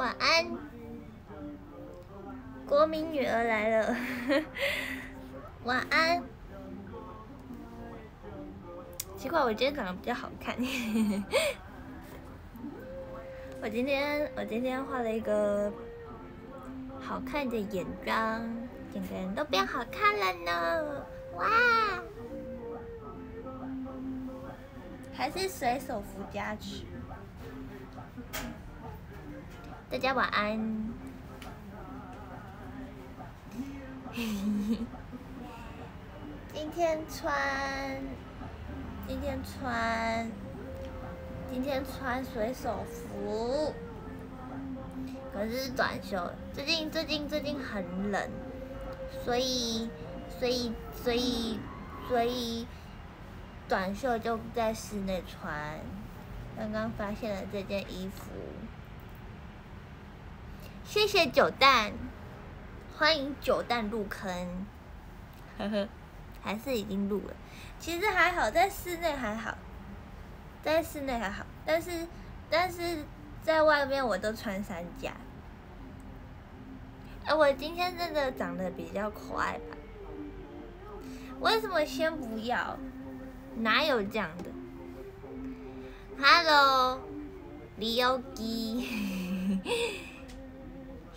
晚安，国民女儿来了，晚安。奇怪，我今天长得比较好看。我今天我今天画了一个好看的眼妆，整个人都变好看了呢！哇，还是水手服加持。大家晚安。今天穿，今天穿，今天穿水手服，可是短袖。最近最近最近很冷，所以所以所以所以短袖就在室内穿。刚刚发现了这件衣服。谢谢九蛋，欢迎九蛋入坑，呵呵，还是已经录了。其实还好，在室内还好，在室内还好，但是但是在外面我都穿三甲。哎，我今天真的长得比较可爱吧？为什么先不要？哪有这样的？Hello，李优基。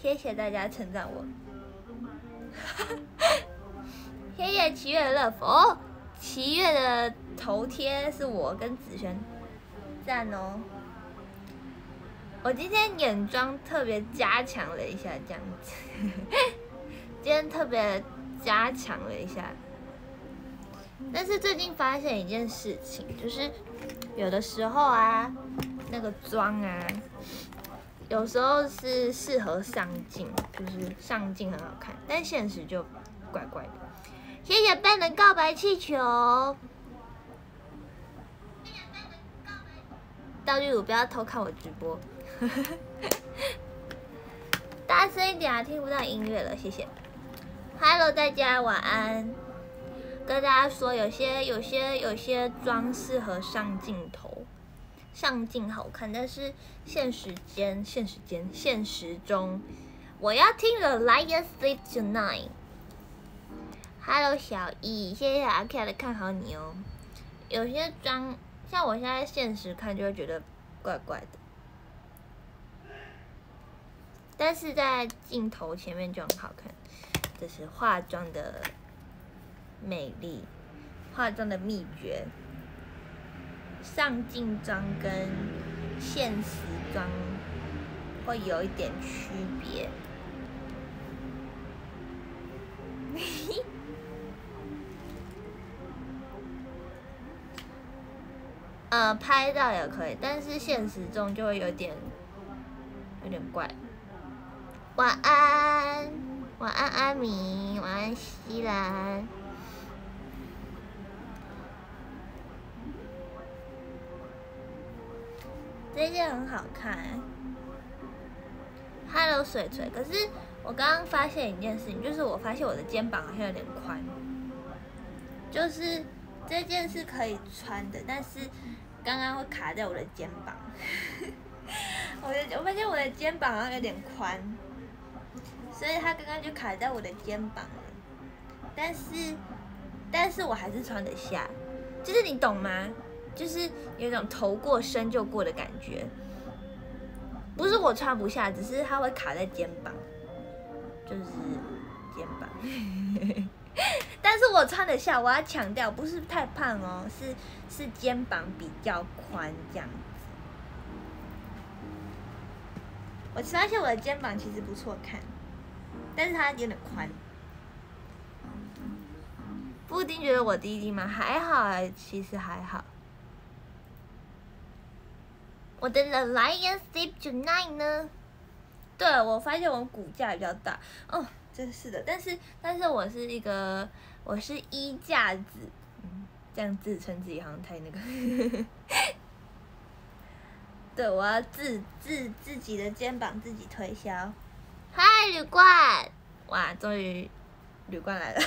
谢谢大家称赞我，谢谢七月的乐福，七月的头贴是我跟子轩，赞哦！我今天眼妆特别加强了一下，这样子，今天特别加强了一下，但是最近发现一件事情，就是有的时候啊，那个妆啊。有时候是适合上镜，就是上镜很好看，但现实就怪怪的。谢谢笨的告白气球，道具组不要偷看我直播，大声一点啊，听不到音乐了，谢谢。Hello，大家晚安。跟大家说，有些有些有些妆适合上镜头。上镜好看，但是现实间、现实间、现实中，我要听 The Lion Sleep Tonight。Hello，小易，谢谢阿 K 的看好你哦。有些妆，像我现在现实看就会觉得怪怪的，但是在镜头前面就很好看。这是化妆的美丽，化妆的秘诀。上镜妆跟现实妆会有一点区别，呃，拍照也可以，但是现实中就会有点有点怪。晚安，晚安阿米，晚安西兰。这件很好看，Hello 水锤。可是我刚刚发现一件事情，就是我发现我的肩膀好像有点宽，就是这件是可以穿的，但是刚刚会卡在我的肩膀。我的我发现我的肩膀好像有点宽，所以它刚刚就卡在我的肩膀了。但是，但是我还是穿得下，就是你懂吗？就是有种头过身就过的感觉，不是我穿不下，只是它会卡在肩膀，就是肩膀。但是我穿得下，我要强调，不是太胖哦，是是肩膀比较宽这样子。我发现我的肩膀其实不错看，但是它有点宽。布丁觉得我弟弟吗？还好啊，其实还好。我的 The Lion Sleep Tonight 呢？对，我发现我骨架比较大，哦，真是的。但是，但是我是一个，我是衣架子，嗯，这样自称自己好像太那个。对，我要自自自己的肩膀自己推销。嗨，旅馆，哇，终于旅馆来了。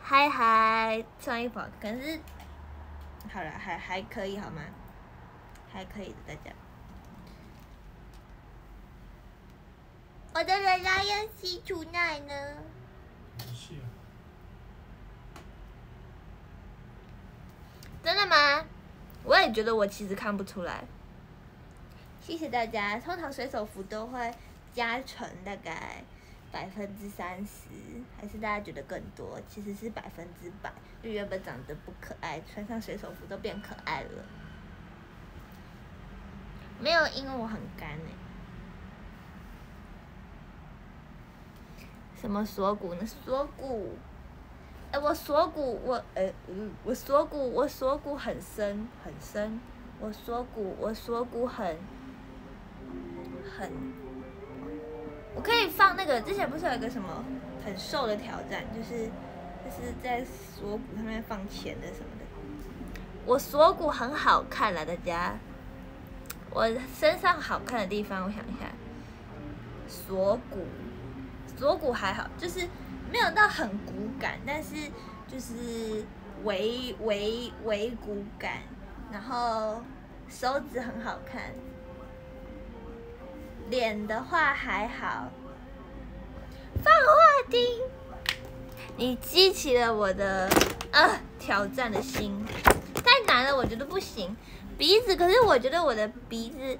嗨嗨，穿衣服，可是，好了，还还可以好吗？还可以的，大家。我的人拉要吸出奶呢？是啊，真的吗？我也觉得我其实看不出来。谢谢大家。通常水手服都会加成大概百分之三十，还是大家觉得更多？其实是百分之百。就原本长得不可爱，穿上水手服都变可爱了。没有，因为我很干哎、什么锁骨呢？锁骨，哎、我锁骨我呃嗯，我锁骨我锁骨很深很深，我锁骨我锁骨很很，我可以放那个之前不是有一个什么很瘦的挑战，就是就是在锁骨上面放钱的什么的，我锁骨很好看了，大家。我身上好看的地方，我想一下，锁骨，锁骨还好，就是没有到很骨感，但是就是微微微骨感，然后手指很好看，脸的话还好。放话丁，你激起了我的呃挑战的心，太难了，我觉得不行。鼻子，可是我觉得我的鼻子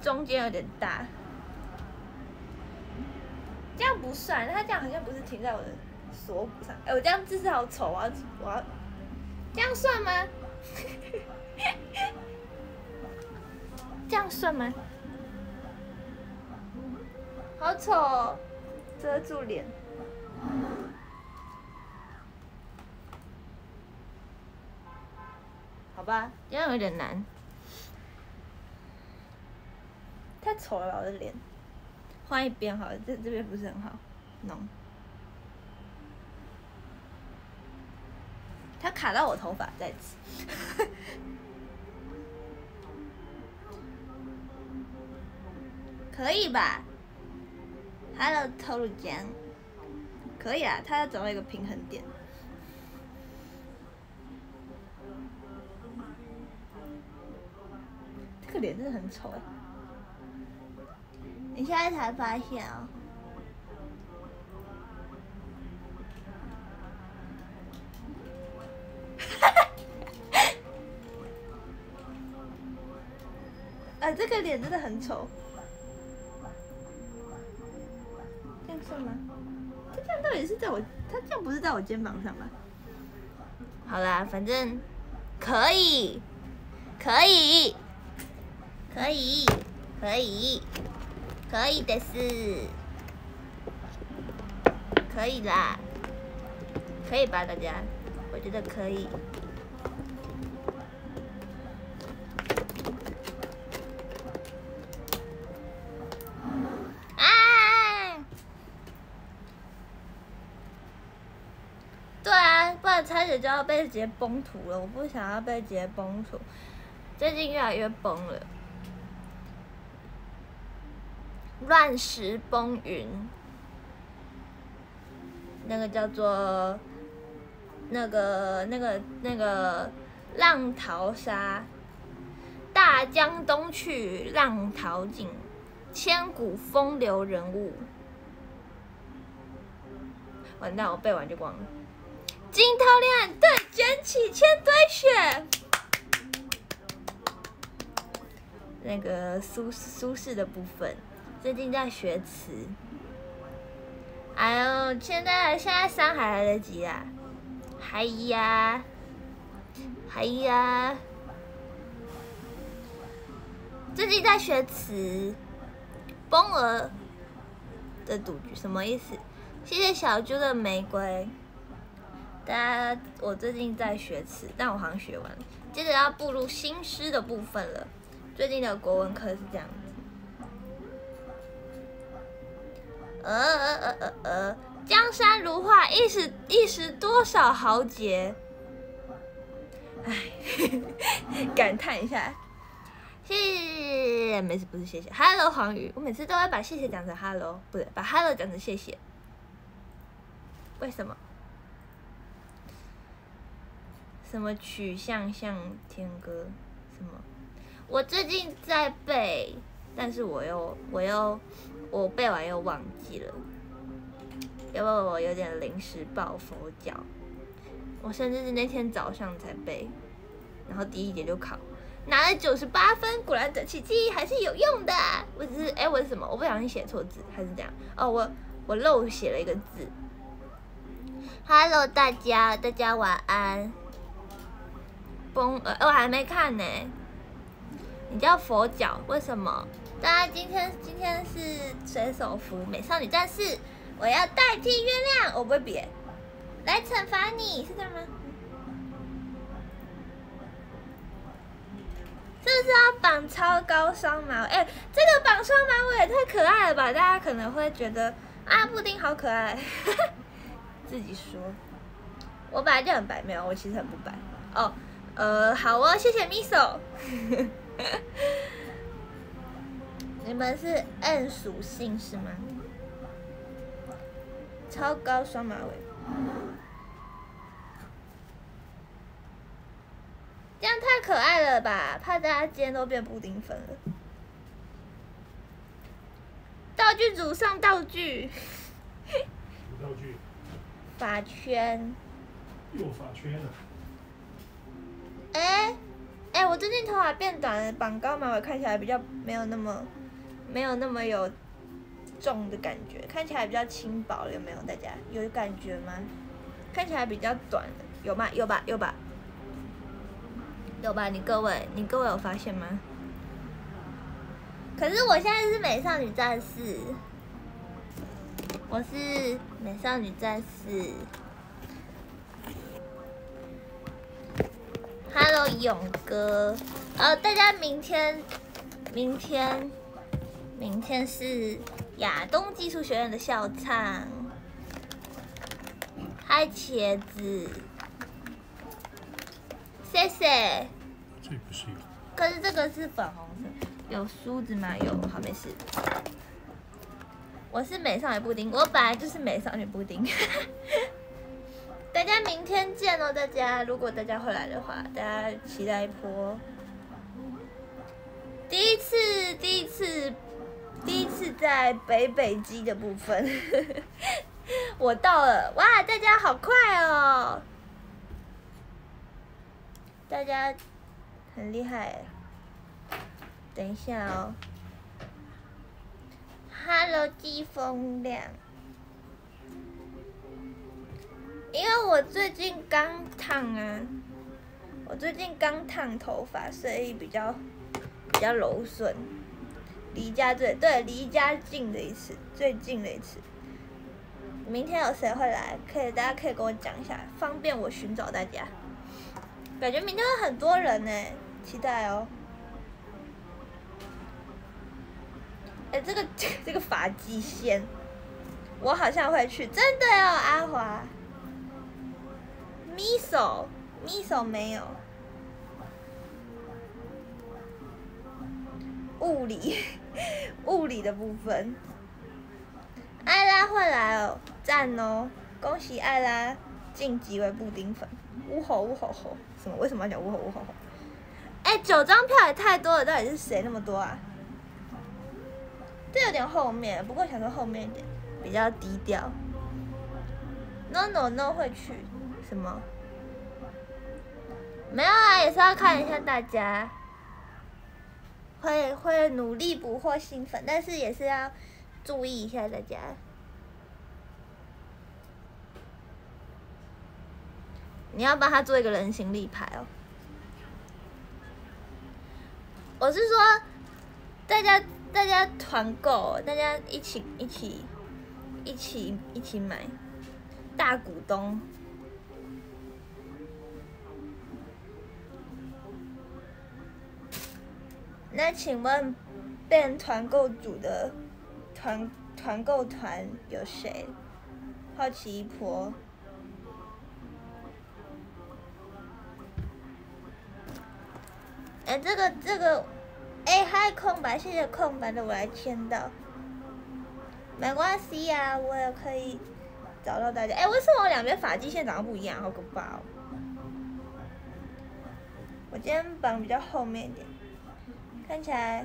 中间有点大，这样不算，它这样好像不是停在我的锁骨上。哎、我这样姿势好丑，我要我要这样算吗？这样算吗？好丑、哦，遮住脸。好吧，这样有点难，太丑了吧我的脸，换一边好了，这这边不是很好弄。它卡到我头发在此，可以吧？Hello，透露江，可以啊，他要找到一个平衡点。这个脸真的很丑哎！你现在才发现啊、啊，这个脸真的很丑。这样算吗？他这样到底是在我，他这样不是在我肩膀上吗？好啦，反正可以，可以。可以，可以，可以的是，可以啦，可以吧，大家？我觉得可以。啊！对啊，不然差点就要被直接崩土了，我不想要被直接崩土。最近越来越崩了。乱石崩云，那个叫做那个那个那个浪淘沙，大江东去浪淘尽，千古风流人物。完蛋，我背完就光了。惊涛恋岸对，卷起千堆雪。那个苏苏轼的部分。最近在学词，哎呦，现在现在三还来得及啊，还呀，还呀，最近在学词，崩儿的赌局什么意思？谢谢小猪的玫瑰，大家，我最近在学词，但我好像学完了，接着要步入新诗的部分了。最近的国文课是这样呃呃呃呃呃，江山如画，一时一时多少豪杰。唉，感叹一下，谢谢，没事，不是谢谢。Hello 黄宇，我每次都会把谢谢讲成 Hello，不对，把 Hello 讲成谢谢。为什么？什么曲项向天歌？什么？我最近在背但是我又我又我背完又忘记了，因为我有点临时抱佛脚，我甚至是那天早上才背，然后第一节就考，拿了九十八分，果然整齐记忆还是有用的。我只是哎，我是什么？我不小心写错字还是这样？哦，我我漏写了一个字。Hello，大家，大家晚安。崩呃，我还没看呢。你叫佛脚，为什么？大家今天今天是水手服美少女战士，我要代替月亮，我不会比，来惩罚你，是这样吗？是不是要绑超高双马尾？哎，这个绑双马尾也太可爱了吧！大家可能会觉得啊，布丁好可爱，自己说。我本来就很白，没有，我其实很不白。哦，呃，好哦，谢谢 Miso。你们是 N 属性是吗？超高双马尾，这样太可爱了吧？怕大家今天都变布丁粉了。道具组上道具。道具。发圈。又发圈了。哎。哎，我最近头发变短了，绑高马尾看起来比较没有那么，没有那么有重的感觉，看起来比较轻薄，有没有？大家有感觉吗？看起来比较短，有吗？有吧？有吧？有吧？你各位，你各位有发现吗？可是我现在是美少女战士，我是美少女战士。Hello，勇哥，呃，大家明天，明天，明天是亚东技术学院的校唱。嗨，茄子，谢谢。这不是有？可是这个是粉红色，有梳子吗？有，好，没事。我是美少女布丁，我本来就是美少女布丁。大家明天见哦！大家，如果大家会来的话，大家期待一波。第一次，第一次，第一次在北北基的部分，我到了！哇，大家好快哦！大家很厉害。等一下哦。Hello，季风亮。因为我最近刚烫啊，我最近刚烫头发，所以比较比较柔顺。离家最对离家近的一次，最近的一次。明天有谁会来？可以，大家可以跟我讲一下，方便我寻找大家。感觉明天会很多人呢，期待哦。哎，这个 这个发际线，我好像会去，真的哦，阿华。miso，miso 没有，物理，物理的部分。艾拉会来哦，赞哦，恭喜艾拉晋级为布丁粉。呜吼呜吼吼，什么？为什么要讲呜吼呜吼吼？哎，九张票也太多了，到底是谁那么多啊？这有点后面，不过想说后面一点比较低调。No no no 会去。什么？没有啊，也是要看一下大家，会会努力捕获新粉，但是也是要注意一下大家。你要帮他做一个人形立牌哦。我是说，大家大家团购，大家一起一起一起一起买，大股东。那请问，变团购组的团团购团有谁？好奇一波。哎，这个这个，哎，还有空白，谢谢空白的，我来签到。没关系呀，我也可以找到大家。哎，为什么我两边发际线长得不一样？好可怕哦！我肩膀比较后面一点。看起来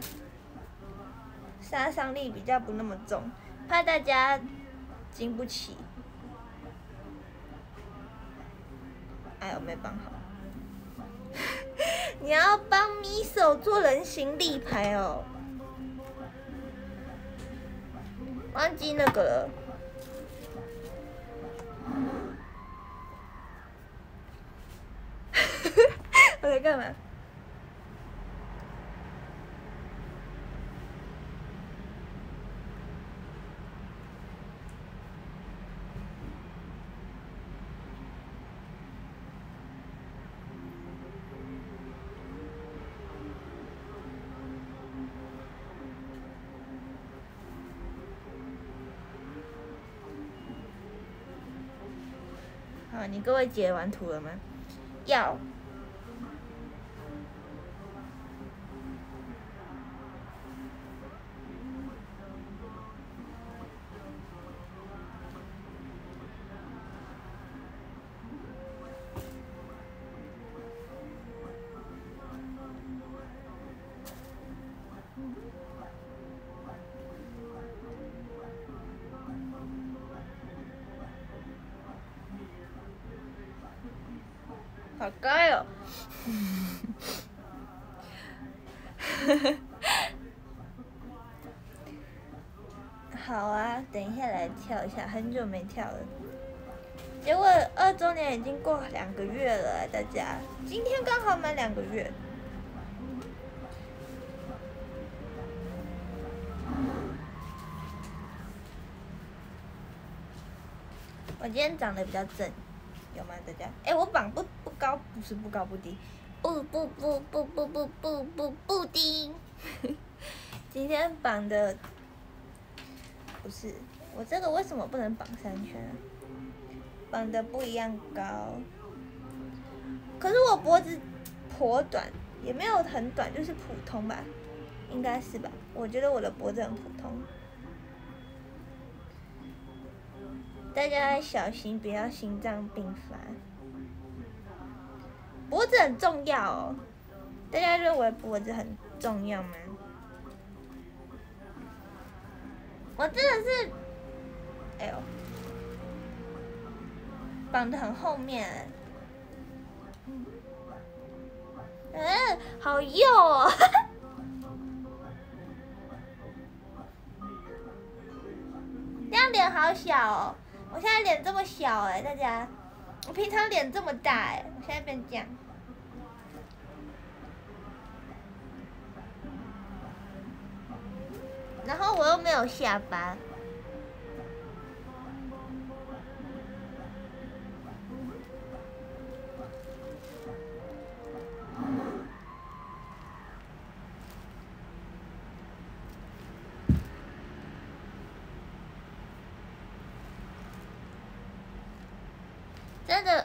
杀伤力比较不那么重，怕大家经不起。哎呦，没绑好。你要帮米手做人形立牌哦，忘记那个了。我在干嘛？好，你各位截完图了吗？要。很久没跳了。结果二周年已经过两个月了，大家，今天刚好满两个月。我今天长得比较正，有吗？大家？哎，我绑不不高，不是不高不低，不不不不不不不不不低。今天绑的不是我这个为什么不能绑三圈？绑的不一样高，可是我脖子颇短，也没有很短，就是普通吧，应该是吧？我觉得我的脖子很普通。大家小心，不要心脏病发。脖子很重要哦，大家认为脖子很重要吗？我真的是，哎呦，绑的很后面，嗯，好幼哦，这样脸好小哦。我现在脸这么小哎，大家，我平常脸这么大哎，我现在变这样，然后我又没有下巴。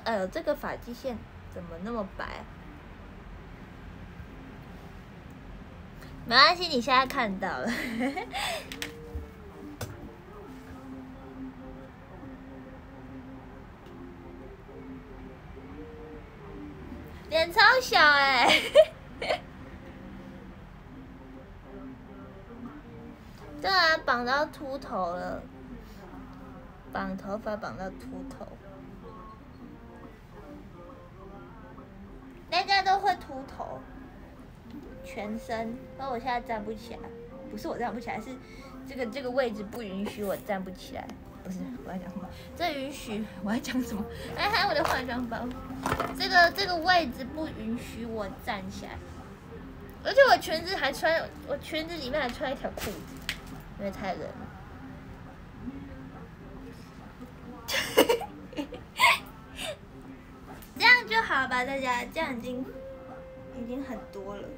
哎呦，这个发际线怎么那么白？没关系，你现在看到了。脸超小哎！对啊，绑到秃头了，绑头发绑到秃头。会秃头，全身。而我现在站不起来，不是我站不起来，是这个这个位置不允许我站不起来。不是我要讲什么？这允许我要讲什么？哎，还有我的化妆包。这个这个位置不允许我站起来，而且我裙子还穿，我裙子里面还穿一条裤子，因为太冷了。这样就好吧，大家，这样已经已经很多了。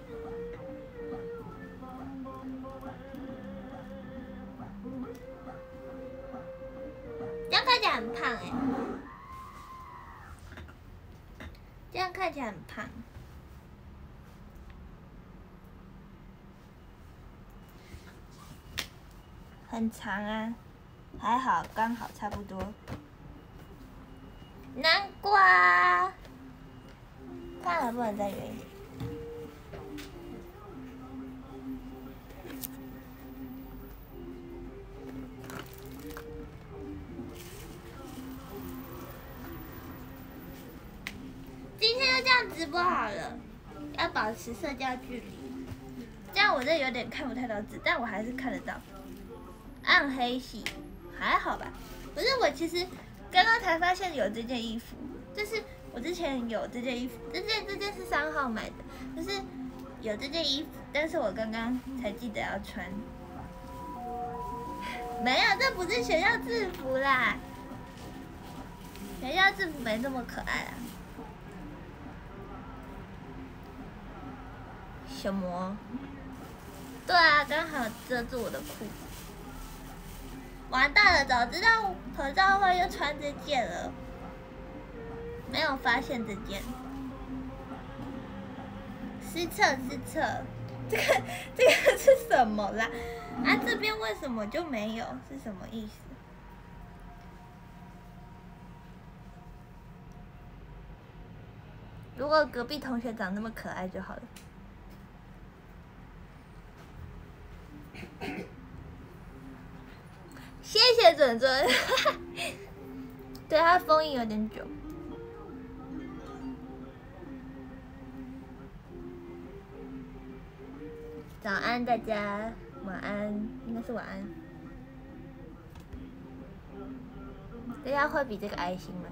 这样看起来很胖哎，这样看起来很胖，很长啊，还好，刚好差不多。南瓜，看能不能再远一点。直播好了，要保持社交距离。这样我这有点看不太到字，但我还是看得到。暗黑系还好吧？不是我其实刚刚才发现有这件衣服，就是我之前有这件衣服，这件这件是三号买的，就是有这件衣服，但是我刚刚才记得要穿。没有，这不是学校制服啦，学校制服没这么可爱啊。什么？对啊，刚好遮住我的裤子。完蛋了，早知道合照会就穿这件了，没有发现这件。失策失策，这个这个是什么啦？啊，这边为什么就没有？是什么意思？如果隔壁同学长那么可爱就好了。谢谢准准，对他封印有点久。早安，大家晚安，应该是晚安。大家会比这个爱心吗？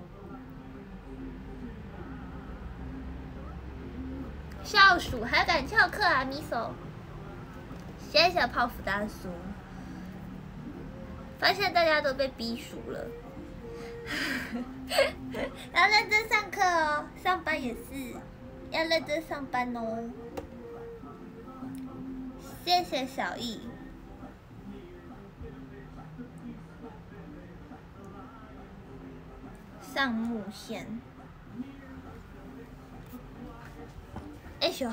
笑鼠还敢翘课啊，米索！谢谢泡芙大叔。发现大家都被逼熟了，要认真上课哦，上班也是要认真上班哦。谢谢小易。上木线。哎呦！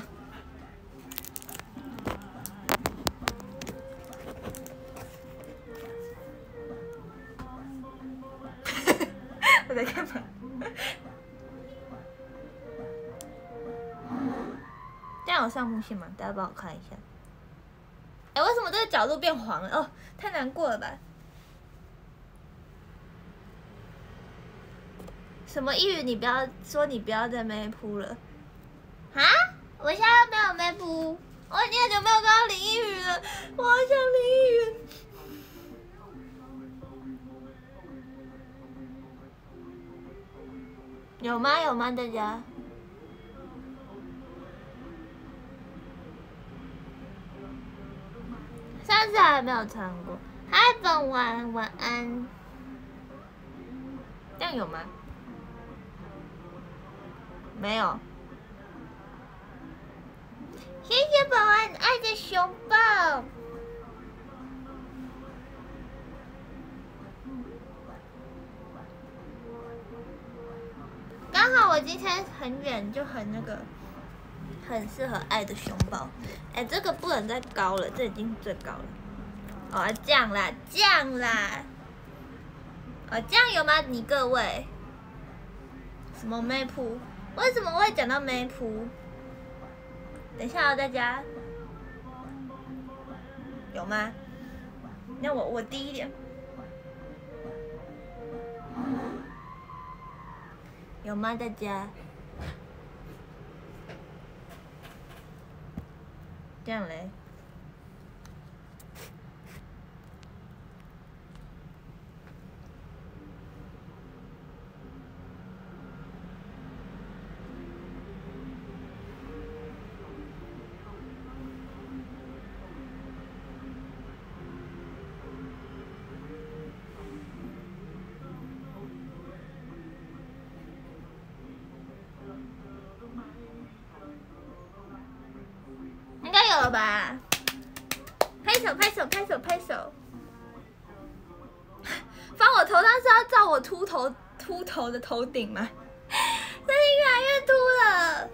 在干嘛？这样有上木线吗？大家帮我看一下。哎，为什么这个角度变黄了？哦，太难过了吧？什么一语？你不要说，你不要再没铺了。啊？我现在没有没铺。我已经很久没有看到林依语了，我好想林依语。有吗？有吗？大家？上次还没有穿过。嗨，本晚晚安。这样有吗？没有。谢谢本晚爱的熊抱。刚好我今天很远，就很那个，很适合爱的熊抱。哎，这个不能再高了，这已经最高了。哦，降啦，降啦。哦，酱油吗？你各位？什么梅铺？为什么会讲到梅铺？等一下哦，大家。有吗？那我我低一点。有吗，大家？这样嘞。吧？拍手拍手拍手拍手！放我头上是要照我秃头秃头的头顶吗？最近越来越秃了。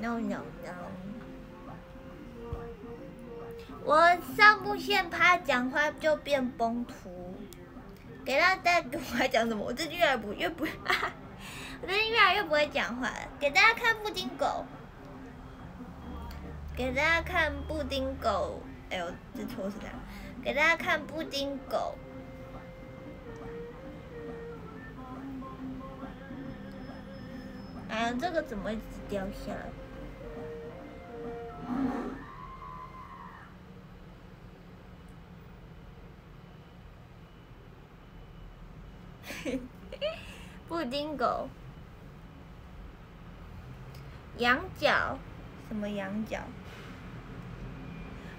No no no！我上部线怕讲话就变崩秃。给大家给我还讲什么？我最近越来越不越不。不会讲话。给大家看布丁狗，给大家看布丁狗。哎呦，这错是这样。给大家看布丁狗。哎呀，这个怎么一直掉下来？布丁狗，羊角，什么羊角？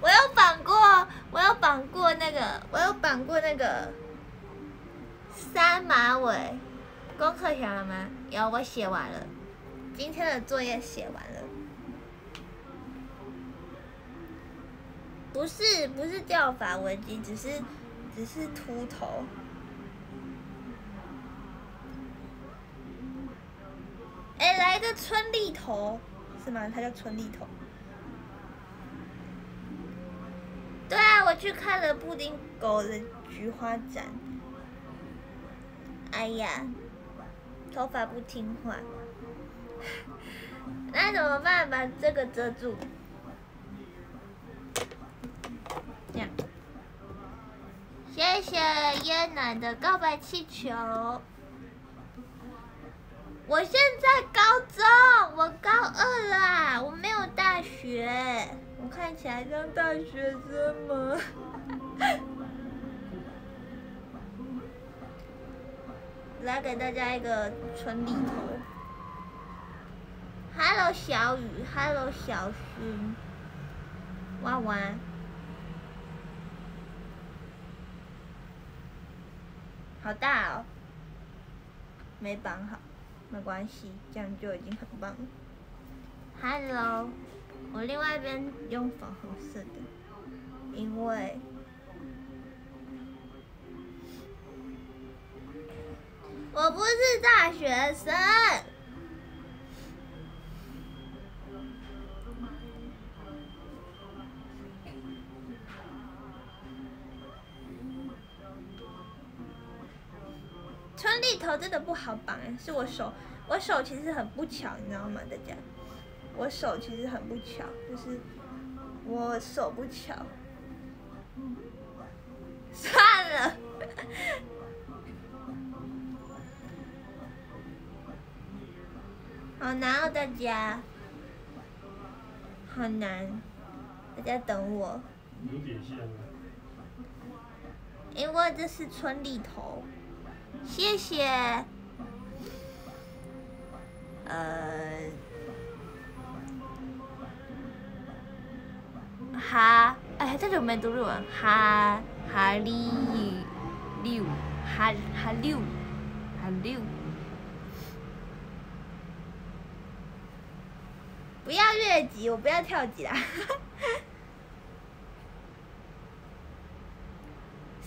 我有绑过，我有绑过那个，我有绑过那个三马尾。功课写了吗？有，我写完了。今天的作业写完了。不是，不是掉发纹巾，只是，只是秃头。哎，来个春丽头，是吗？它叫春丽头。对啊，我去看了布丁狗的菊花展。哎呀！头发不听话，那怎么办？把这个遮住，这样。谢谢椰奶的告白气球。我现在高中，我高二啦，我没有大学。我看起来像大学生吗？来给大家一个纯理头。Hello 小雨，Hello 小薰，娃娃，好大哦，没绑好，没关系，这样就已经很棒了。Hello，我另外一边用粉红色的，因为。我不是大学生，春丽头真的不好绑哎，是我手，我手其实很不巧，你知道吗？大家，我手其实很不巧，就是我手不巧，算了。好难哦，大家，好难，大家等我。有点像啊。因为这是春丽头，谢谢。呃，哈，哎，太久没读日文，哈哈利六，哈哈六，哈六。不要越级，我不要跳级啦！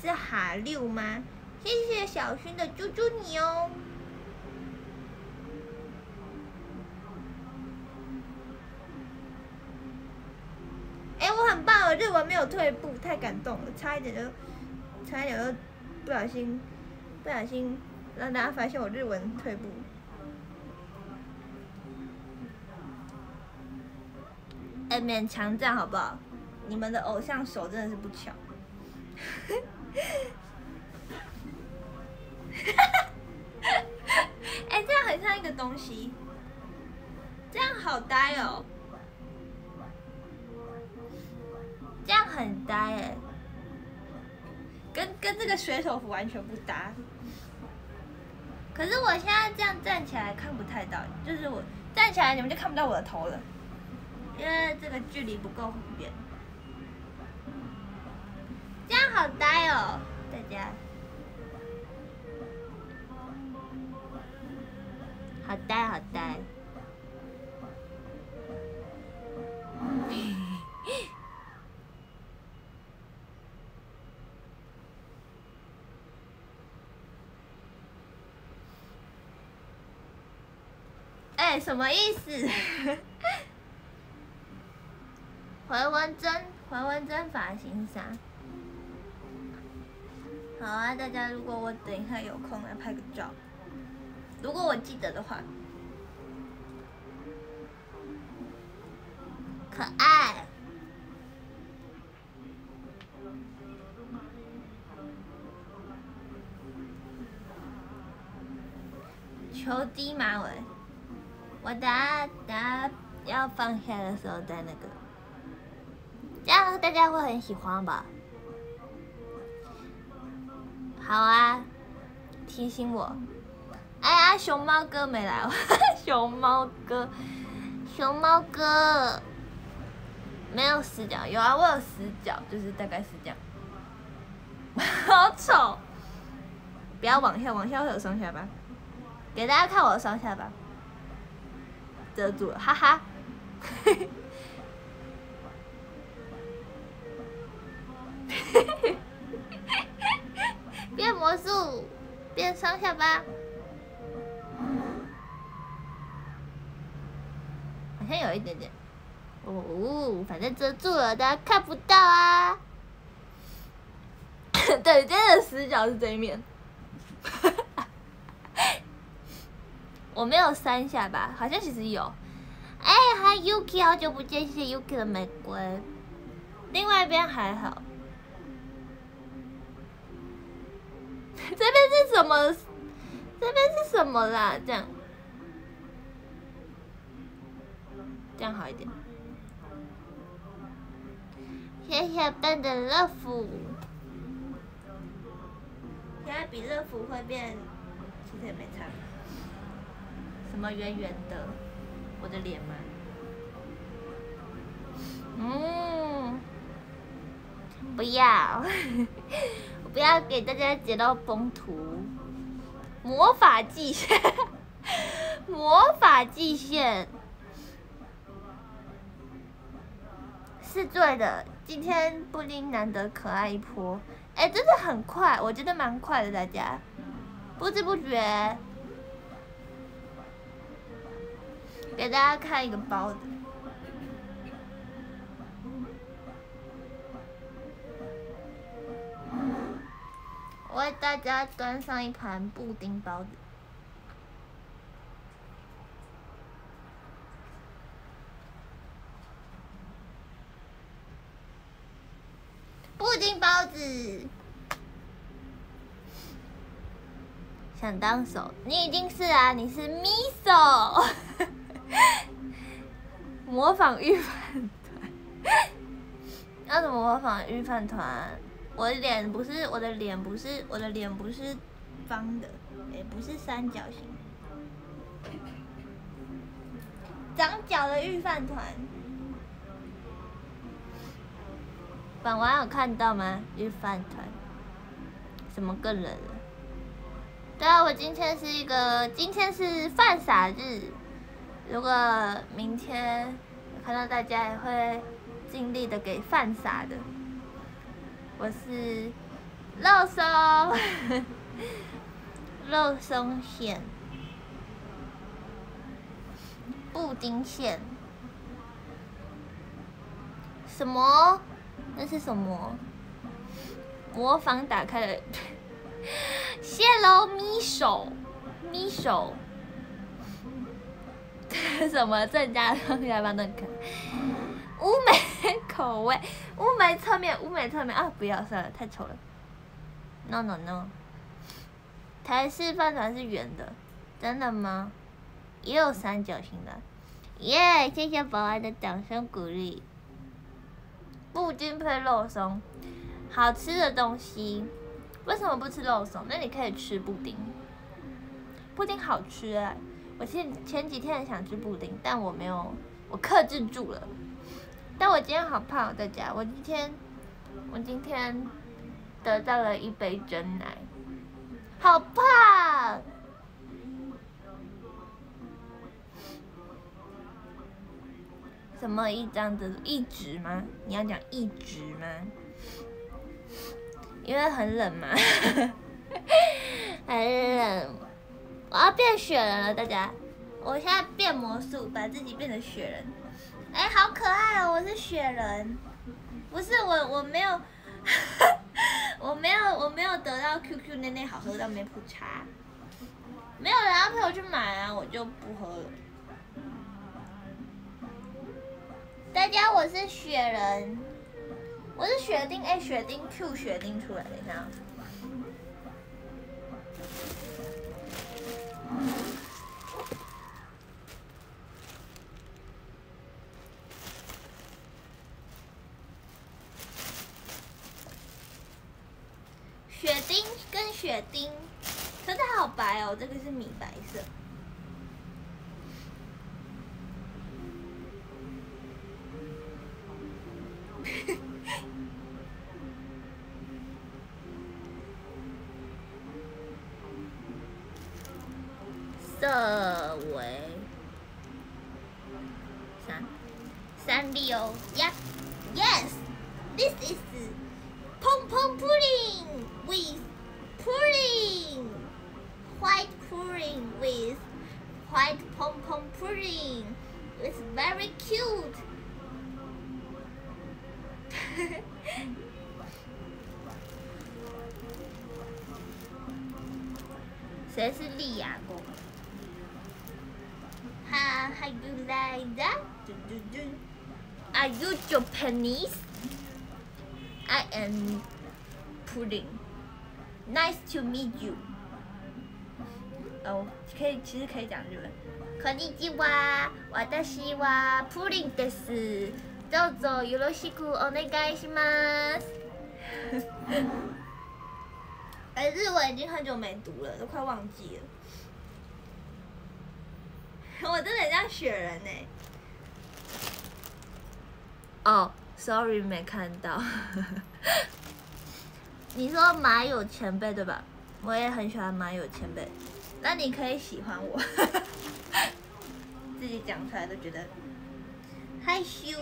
是哈六吗？谢谢小薰的猪猪你哦。哎，我很棒，哦日文没有退步，太感动了，差一点就，差一点就不小心，不小心让大家发现我日文退步。哎，勉强这样好不好？你们的偶像手真的是不巧。哎，这样很像一个东西，这样好呆哦，这样很呆哎，跟跟这个水手服完全不搭。可是我现在这样站起来看不太到，就是我站起来你们就看不到我的头了。因为这个距离不够远，这样好呆哦，大家，好呆好呆。哎，什么意思？回纹针，回纹针发型啥？好啊，大家，如果我等一下有空来拍个照，如果我记得的话，可爱。求低马尾，我等下等下要放下的时候再那个，这样大家会很喜欢吧？好啊，提醒我。哎呀，熊猫哥没来，熊猫哥，熊猫哥没有死角，有啊，我有死角，就是大概是这样。好丑！不要往下，往下会有双下巴。给大家看我的双下巴，遮住了，哈哈。变魔术，变双下巴，好像有一点点。哦，反正遮住了，大家看不到啊。对，真的死角是这一面。我没有三下吧，好像其实有。哎，还 Yuki 好久不见，谢谢 Yuki 的玫瑰。另外一边还好。这边是什么？这边是什么啦？这样，这样好一点。谢谢笨的乐福。现在比乐福会变，其实也没差。什么圆圆的？我的脸吗？嗯，不要，我不要给大家截到崩图。魔法季线，魔法季线是对的。今天布丁难得可爱一波。哎，真的很快，我觉得蛮快的，大家不知不觉给大家看一个包子，为大家端上一盘布丁包子，布丁包子。想当手，你已经是啊，你是 miso，模仿御饭团，要怎么模仿御饭团？我的脸不是，我的脸不是，我的脸不是方的，也不是三角形，长角的御饭团。本王有看到吗？御饭团，什么个人了？对啊，我今天是一个，今天是犯傻日。如果明天看到大家也会尽力的给犯傻的。我是肉松，肉松馅，布丁馅，什么？那是什么？模仿打开了。谢喽，咪手，咪手，什么？正家双下巴的可乌梅口味，乌梅侧面，乌梅侧面啊！不要算了，太丑了。No no no，台式饭团是圆的，真的吗？也有三角形的，耶！谢谢宝儿的掌声鼓励。布丁配肉松，好吃的东西。为什么不吃肉松？那你可以吃布丁，布丁好吃哎！我前前几天想吃布丁，但我没有，我克制住了。但我今天好胖，大家，我今天我今天得到了一杯真奶，好胖！什么一张的一直吗？你要讲一直吗？因为很冷嘛，很冷，我要变雪人了，大家，我现在变魔术，把自己变成雪人，哎，好可爱哦，我是雪人，不是我，我没有，我没有，我没有得到 QQ 那那好喝的梅普茶，没有人要陪我去买啊，我就不喝了。大家，我是雪人。我是雪丁，哎，雪丁 Q 雪丁出来，等一下。雪丁，可是它好白哦，这个是米白色。色为三三六呀，Yes，this is pom pom pudding with pudding. White pudding with white pom pom pudding. It's very cute. This is Ha, How, you like that? Do, do, do. Are you Japanese? I am pudding. Nice to meet you. 哦，可以，其实可以讲日文。こんにちは。私はプリンです。どうぞよろしくお願いします。哎，日文已经很久没读了，都快忘记了。我真的很像雪人呢、哦、s o r r y 没看到。 你说马友前辈对吧？我也很喜欢马友前辈，那你可以喜欢我。自己讲出来都觉得害羞。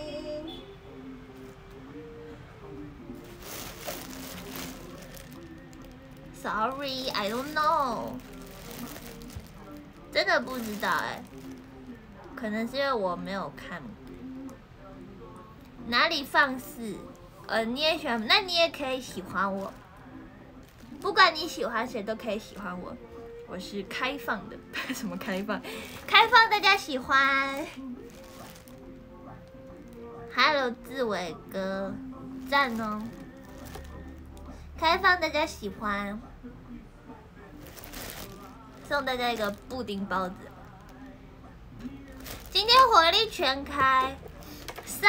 Sorry, I don't know。真的不知道哎、可能是因为我没有看。哪里放肆？呃，你也喜欢，那你也可以喜欢我。不管你喜欢谁，都可以喜欢我。我是开放的，什么开放？开放大家喜欢。Hello，志伟哥，赞哦！开放大家喜欢，送大家一个布丁包子。今天火力全开，杀！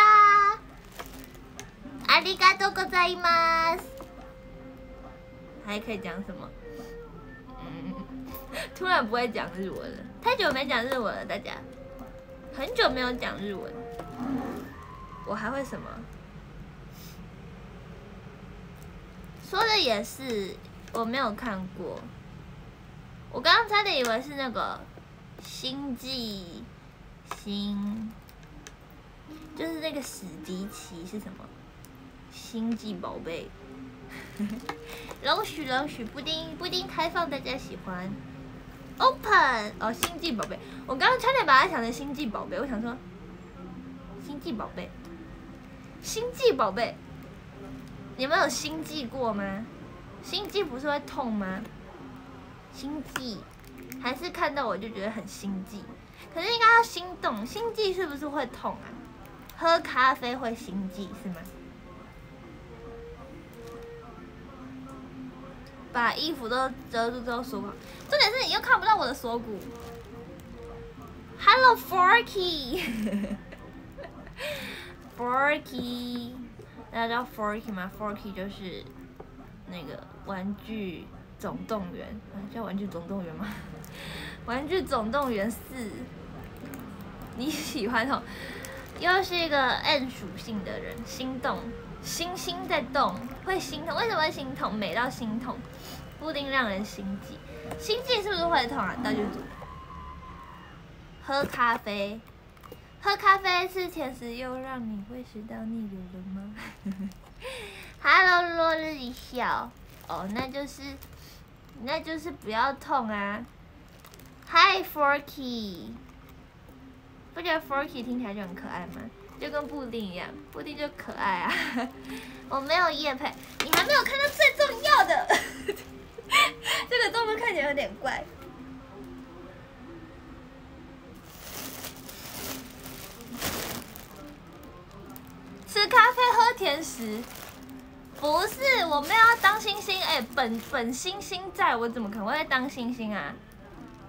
ありがとうございます。 还可以讲什么？嗯，突然不会讲日文了，太久没讲日文了，大家，很久没有讲日文。我还会什么？说的也是，我没有看过。我刚刚差点以为是那个星际星，就是那个史迪奇是什么？星际宝贝。容许容许，布丁布丁开放，大家喜欢。Open 哦，星际宝贝，我刚刚差点把它想成星际宝贝，我想说，星际宝贝，星际宝贝，你们有心悸过吗？心悸不是会痛吗？心悸，还是看到我就觉得很心悸，可是应该要心动，心悸是不是会痛啊？喝咖啡会心悸是吗？把衣服都遮住之后锁骨，重点是你又看不到我的锁骨。Hello Forky，Forky，大家知道 Forky 吗？Forky 就是那个玩具总动员，啊叫玩具总动员吗？玩具总动员四，你喜欢哦？又是一个 N 属性的人，心动，心心在动，会心痛。为什么会心痛？美到心痛，布丁让人心悸，心悸是不是会痛啊？道具组，喝咖啡，喝咖啡是甜食又让你胃食道逆流了吗？Hello，落日一笑，哦，那就是，那就是不要痛啊。Hi Forky。不觉得 Forky 听起来就很可爱吗？就跟布丁一样，布丁就可爱啊。我没有叶配，你还没有看到最重要的。这个动作看起来有点怪。吃咖啡喝甜食，不是我们要当星星哎、本本星星在我怎么可能会当星星啊？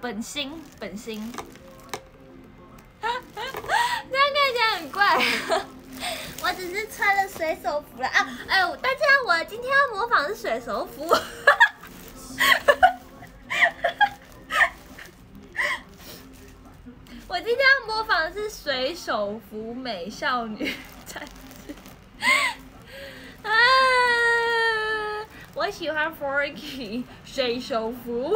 本星本星。这样看起来很怪。我只是穿了水手服了啊！哎，大家，我今天要模仿是水手服。我今天要模仿的是水手服美少女战士。啊，我喜欢 Forky 水手服。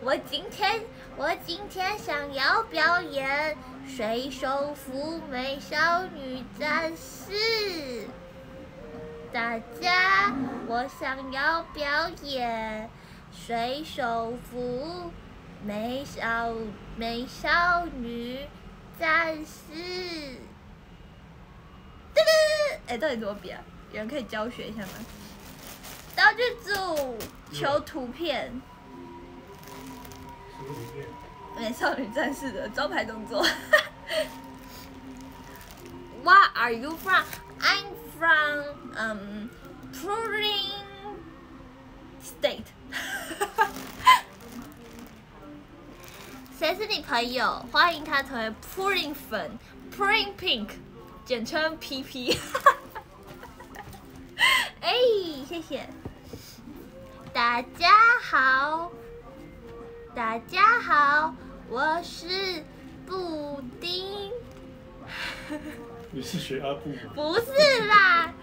我今天我今天想要表演水手服美少女战士。大家，我想要表演水手服美少美少女战士。噔噔，哎，到底怎么比啊？有人可以教学一下吗？道具组求图片？美少女战士的招牌动作。What are you from? I'm from um Purin State。谁是你朋友？欢迎他成为 Purin 粉 Purin Pink，简称 PP。哎，谢谢。大家好，大家好，我是布丁。你是学阿布吗？不是啦，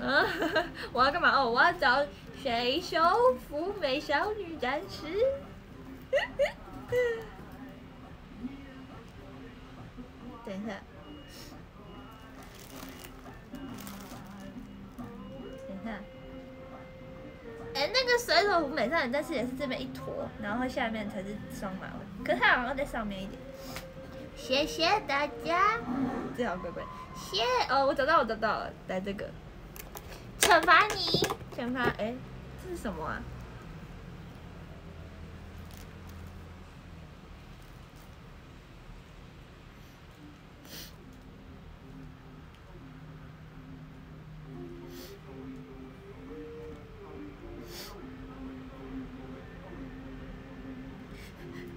嗯，我要干嘛？哦，我要找水手服美少女战士。等一下，等一下，哎，那个水手服美少女战士也是这边一坨，然后下面才是双马尾，可是它好像在上面一点。谢谢大家，最好乖乖。谢哦，我找到，我找到了，来这个，惩罚你，惩罚，哎，这是什么啊？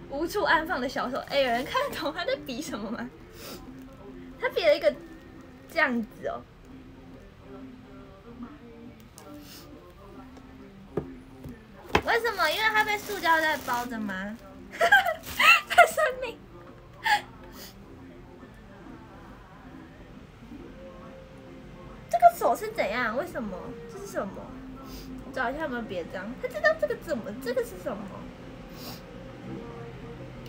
无处安放的小手，哎，有人看得懂他在比什么吗？他比了一个这样子哦。为什么？因为它被塑胶袋包着吗？太生命。这个手是怎样？为什么？这是什么？找一下有没有别张。他知道这个怎么？这个是什么？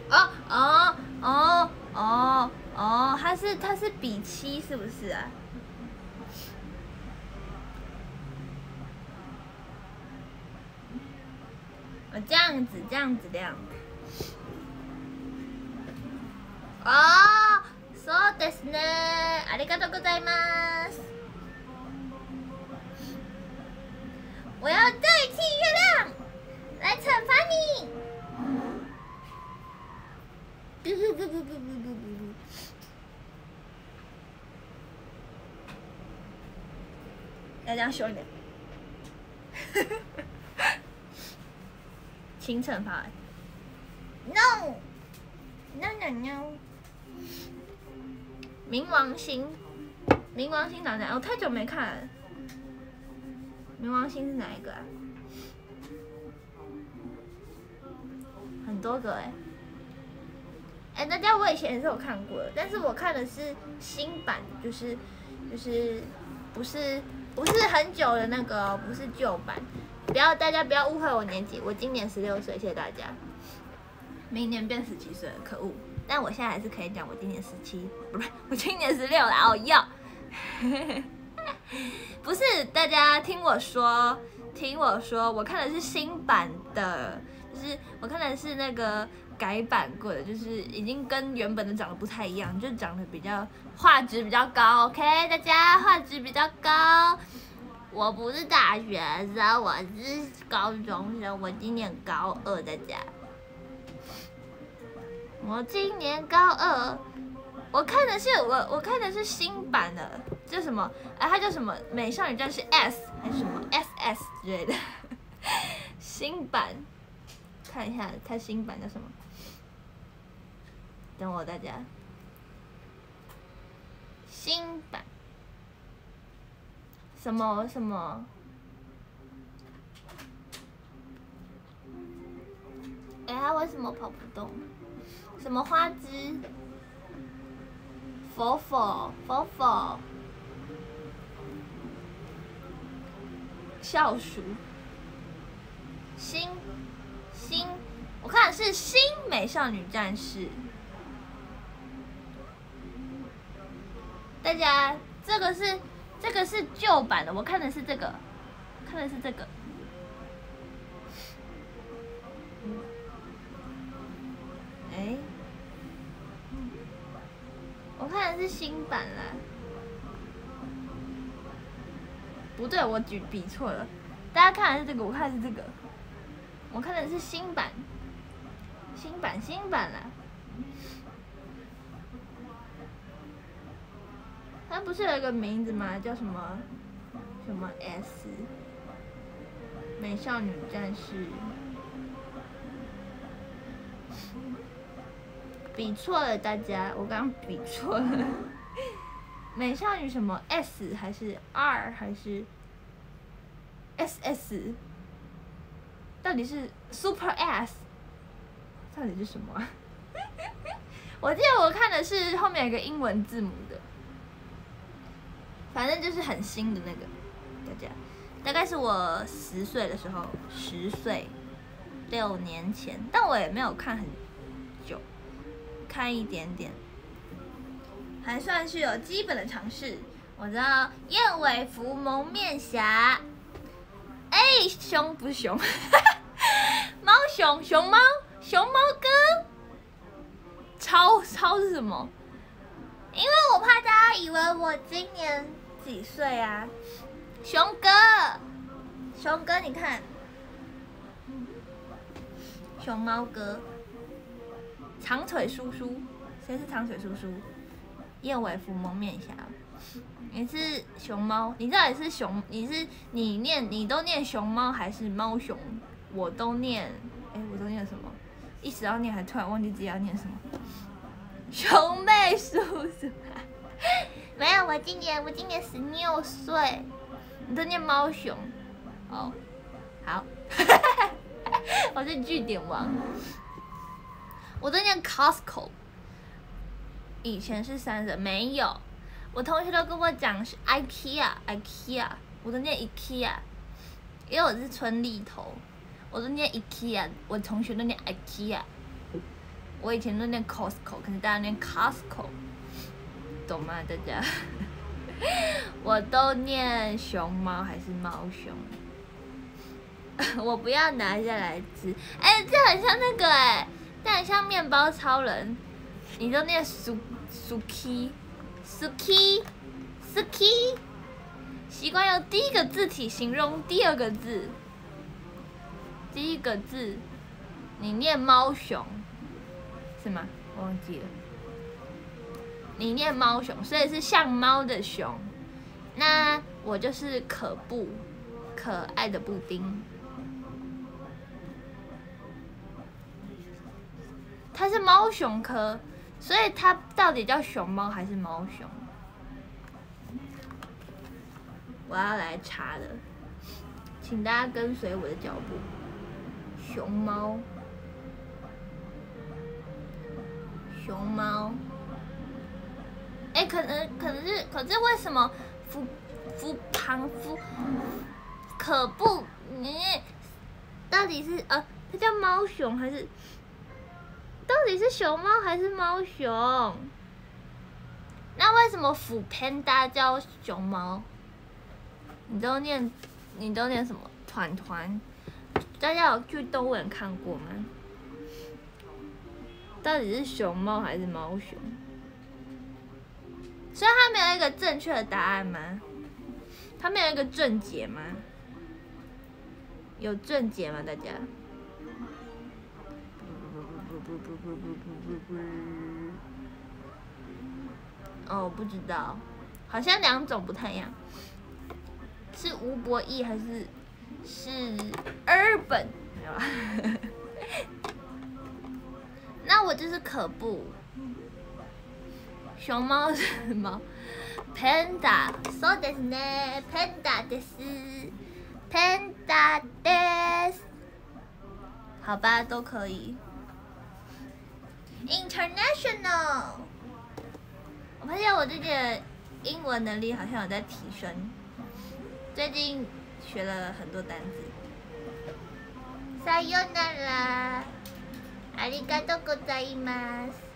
哦哦哦哦哦，它是它是比七是不是啊？哦，这样子这样子这样子。哦，そうですね。ありがとうございます。我要代替月亮来惩罚你。 不不不不不不不不不。要这样凶一点。请惩罚。No。No no no。冥王星，冥王星哪哪？我太久没看了。冥王星是哪一个啊？很多个哎、哎、大家我以前也是有看过的，但是我看的是新版，就是就是不是不是很久的那个哦，不是旧版。不要大家不要误会我年纪，我今年十六岁，谢谢大家。明年变十七岁了，可恶！但我现在还是可以讲我今年十七，不是我今年十六了哦，要。不是，大家听我说，听我说，我看的是新版的，就是我看的是那个改版过的，就是已经跟原本的长得不太一样，就长得比较画质比较高。OK，大家画质比较高。我不是大学生，我是高中生，我今年高二，大家。我今年高二，我看的是我我看的是新版的，叫什么？哎、它叫什么？美少女战士 S 还是什么 SS 之类的？新版，看一下它新版叫什么？等我大家，新版什么什么？它为什么跑不动？什么花枝？佛佛佛佛，笑鼠，新新，我看是新美少女战士。大家，这个是这个是旧版的，我看的是这个，看的是这个。哎，我看的是新版啦。不对，我举比错了。大家看的是这个，我看的是这个。我看的是新版，新版新版啦。它不是有一个名字吗？叫什么什么 S？美少女战士。比错了，大家，我刚比错了。美少女什么 S 还是 R 还是 SS？到底是 Super S？到底是什么啊？我记得我看的是后面有个英文字母。反正就是很新的那个，大家，大概是我十岁的时候，十岁，六年前，但我也没有看很久，看一点点，还算是有基本的常识。我知道燕尾服蒙面侠，哎，熊不是熊，猫熊熊猫熊猫哥，超超是什么？因为我怕大家以为我今年几岁啊？熊哥，熊哥，你看，熊猫哥，长腿叔叔，谁是长腿叔叔？燕尾服蒙面侠，你是熊猫？你到底是熊？你是你念你都念熊猫还是猫熊？我都念，哎，我都念什么？一时要念，还突然忘记自己要念什么。熊妹叔叔，没有，我今年我今年十六岁，你都念猫熊，哦，好，我是据点王，我都念 Costco，以前是三人，没有，我同学都跟我讲是 IKEA，IKEA，我都念 IKEA，因为我是村里头，我都念 IKEA，我同学都念 IKEA。我以前都念 Costco，可是大家念 Costco，懂吗？大家，我都念熊猫还是猫熊？我不要拿下来吃。哎，这很像那个哎，这很像面包超人。你都念 Su Suki，Suki，Suki，习惯用第一个字体形容第二个字。第一个字，你念猫熊。是吗？忘记了。你念猫熊，所以是像猫的熊。那我就是可布，可爱的布丁。它是猫熊科，所以它到底叫熊猫还是猫熊？我要来查了，请大家跟随我的脚步。熊猫。熊猫，哎，可能可能是，可是为什么福福旁福可不？你到底是呃，它叫猫熊还是？到底是熊猫还是猫熊？那为什么福天大叫熊猫？你都念你都念什么？团团？大家有去动物园看过吗？到底是熊猫还是猫熊？所以它没有一个正确的答案吗？它没有一个正解吗？有正解吗？大家？哦，不知道，好像两种不太一样，是吴博义还是是 urban？没有啊。那我就是可不，熊猫是猫，panda，so this 呢，panda this，panda this，好吧，都可以。 international。我发现我最近的英文能力好像有在提升，最近学了很多单词。さよなら、ありがとうございます。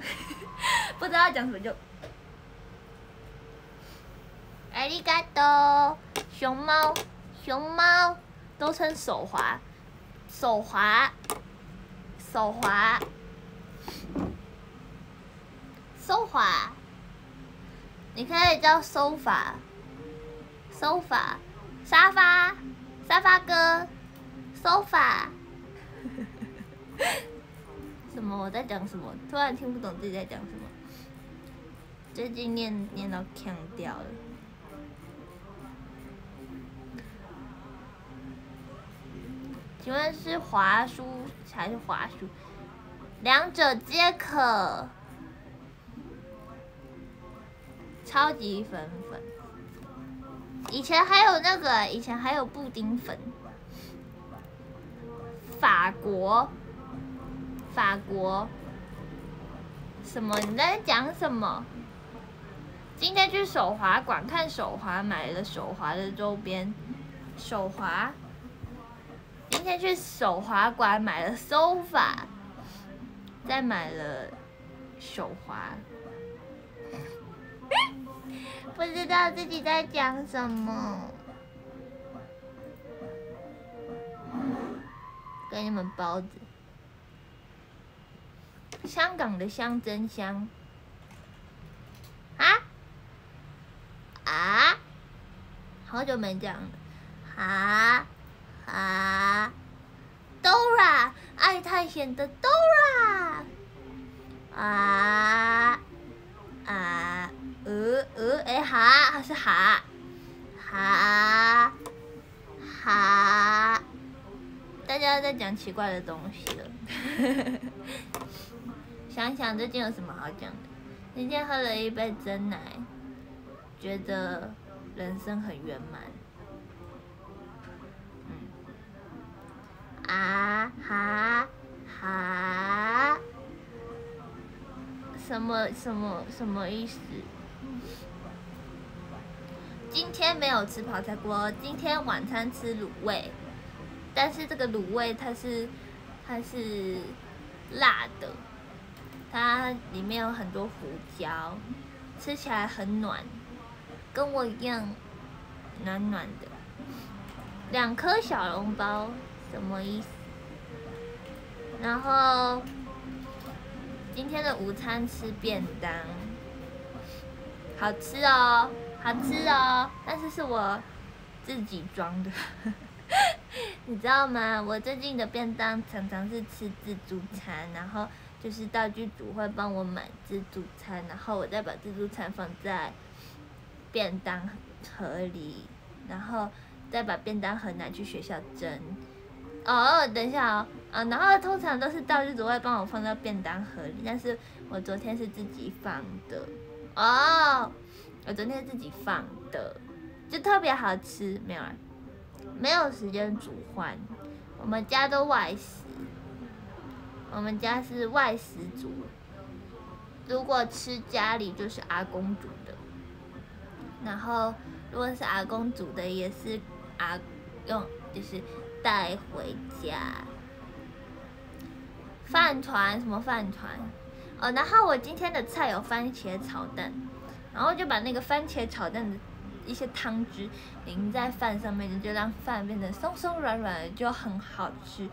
不知道讲什么就。ありがとう，熊猫，熊猫都称手滑，手滑，手滑，手滑，你可以叫 sofa，sofa，沙发，沙发哥，sofa。 什么？我在讲什么？突然听不懂自己在讲什么。最近念念到腔掉了。请问是华书还是华书？两者皆可。超级粉粉。以前还有那个，以前还有布丁粉。法国，法国。什么？你在讲什么？今天去手滑馆看手滑，买了手滑的周边。手滑。今天去手滑馆买了 sofa，再买了手滑，不知道自己在讲什么。给你们包子，香港的香真香。啊？啊？好久没讲了。啊？啊，Dora，爱探险的 Dora，啊？啊？呃？呃？哎哈？还是哈？哈？哈，大家在讲奇怪的东西了，想想最近有什么好讲的？今天喝了一杯真奶，觉得人生很圆满。啊哈哈！什么什么什么意思？今天没有吃泡菜锅，今天晚餐吃卤味，但是这个卤味它是它是辣的，它里面有很多胡椒，吃起来很暖，跟我一样暖暖的。两颗小笼包。什么意思？然后今天的午餐吃便当，好吃哦，好吃哦，但是是我自己装的，你知道吗？我最近的便当常常是吃自助餐，然后就是道具组会帮我买自助餐，然后我再把自助餐放在便当盒里，然后再把便当盒拿去学校蒸。哦，等一下哦，啊，然后通常都是道具组会帮我放到便当盒里，但是我昨天是自己放的，哦，我昨天自己放的，就特别好吃，没有啊，没有时间煮饭，我们家都外食，我们家是外食族，如果吃家里就是阿公煮的，然后如果是阿公煮的也是阿用就是。带回家，饭团什么饭团？哦，然后我今天的菜有番茄炒蛋，然后就把那个番茄炒蛋的一些汤汁淋在饭上面，就让饭变得松松软软的，就很好吃，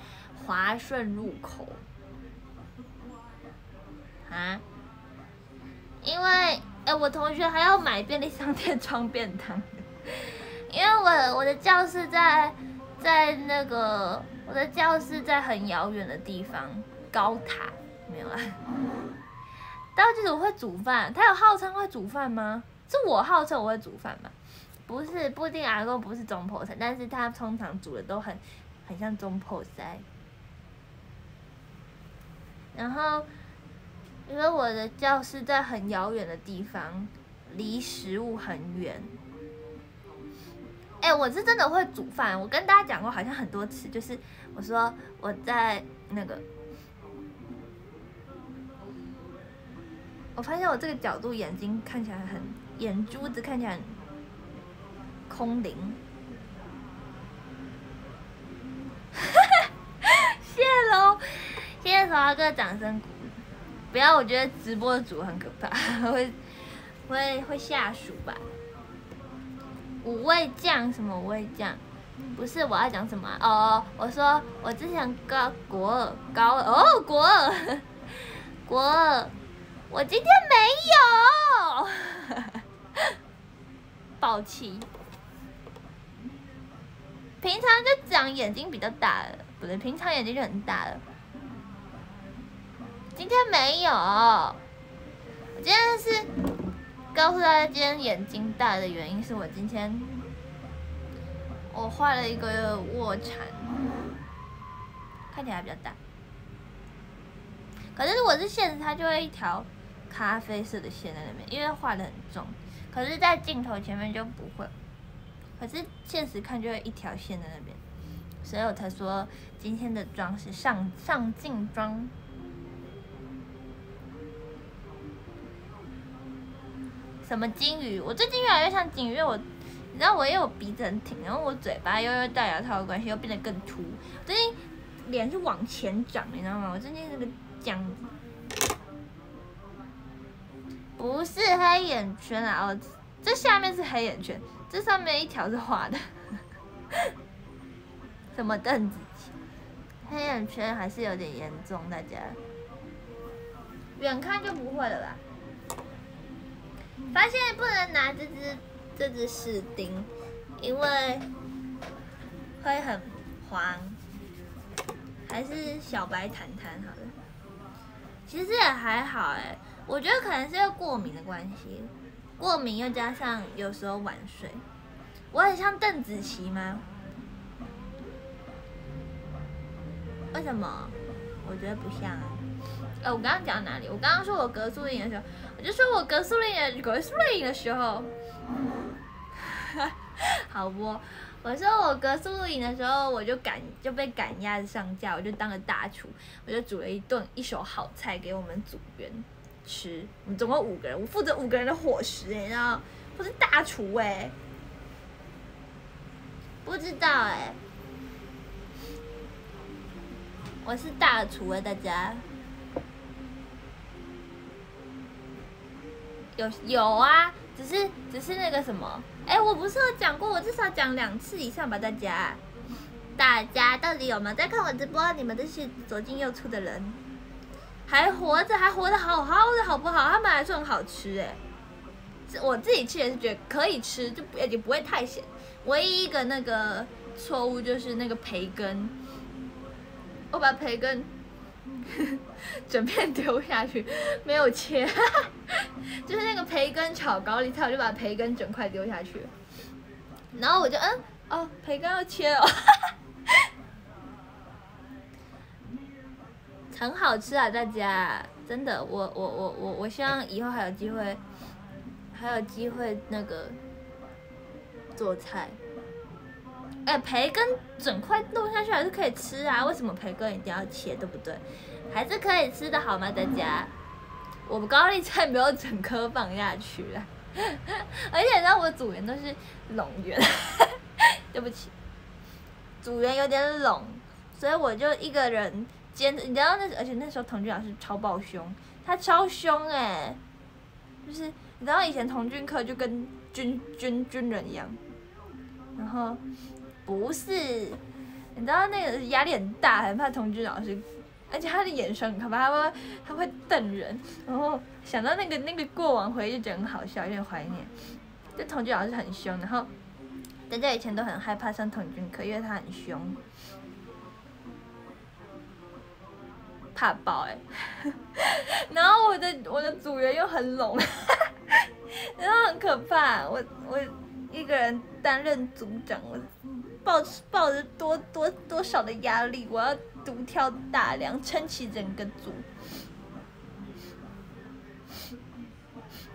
滑顺入口。啊？因为哎，我同学还要买便利商店装便当，因为我我的教室在。在那个我的教室在很遥远的地方，高塔没有啊。道具组会煮饭，他有号称会煮饭吗？是我号称我会煮饭吗？不是，不一定阿公不是中破菜，但是他通常煮的都很很像中破菜。然后，因为我的教室在很遥远的地方离食物很远。哎我是真的会煮饭我跟大家讲过好像很多次就是我说我在那个我发现我这个角度眼睛看起来很眼珠子看起来空灵。谢 谢喽谢谢华哥掌声不要，我觉得直播的主很可怕，会会会下属吧。五味酱什么五味酱？不是我要讲什么、哦，我说我之前高国二高二哦国二国二，我今天没有，暴气。平常就长眼睛比较大了，不对，平常眼睛就很大了。今天没有，今天是告诉大家，今天眼睛大的原因是我今天我画了一个卧蚕，看起来比较大。可是如果是现实，它就会一条咖啡色的线在那边，因为画的很重。可是，在镜头前面就不会。可是现实看就会一条线在那边，所以我才说今天的妆是上上镜妆。什么金鱼？我最近越来越像金鱼，因为我你知道我也有鼻子很挺，然后我嘴巴又又戴牙套的关系，又变得更凸。最近脸是往前长，你知道吗？我最近这个这样子，不是黑眼圈啊，哦，这下面是黑眼圈，这上面一条是画的。什么邓紫棋？黑眼圈还是有点严重，大家远看就不会了吧？发现不能拿这只这只士丁，因为会很黄，还是小白毯毯好了。其实也还好哎，我觉得可能是因为过敏的关系，过敏又加上有时候晚睡。我很像邓紫棋吗？为什么？我觉得不像啊。我刚刚讲到哪里？我刚刚说我格数令的时候，就说我格数令的格数令的时候，好不？我说我格数露营的时候，我就赶就被赶鸭子上架，我就当了大厨，我就煮了一顿一手好菜给我们组员吃。我们总共五个人，我负责五个人的伙食、欸，你知道？我是大厨哎、不知道哎、我是大厨哎、大家。有有啊，只是只是那个什么，哎、我不是有讲过，我至少讲两次以上吧，大家。大家到底有没有在看我直播？你们这些左进右出的人，还活着，还活得好好的，好不好？他们还说很好吃哎、我自己吃也是觉得可以吃，就不也不会太咸。唯一一个那个错误就是那个培根，我把培根 整片丢下去，没有切，就是那个培根炒高丽菜，我就把培根整块丢下去，然后我就嗯哦，培根要切哦，很好吃啊，大家，真的，我我我我我希望以后还有机会，还有机会那个做菜。哎、培根整块弄下去还是可以吃啊，为什么培根一定要切，对不对？还是可以吃的好吗，大家？我们高丽菜没有整颗放下去，而且你知道我组员都是拢员，对不起，组员有点拢，所以我就一个人兼，你知道那而且那时候童军老师超爆凶，他超凶哎、就是你知道以前童军课就跟军军军人一样，然后不是，你知道那个压力很大，很怕童军老师，而且他的眼神很可怕，他会他会瞪人，然后想到那个那个过往回忆就觉得很好笑，有点怀念。就童军老师很凶，然后大家以前都很害怕上童军课，因为他很凶，怕爆哎、然后我的我的组员又很拢，然后很可怕，我我一个人担任组长，我抱抱着多多多少的压力，我要独挑大梁，撑起整个组。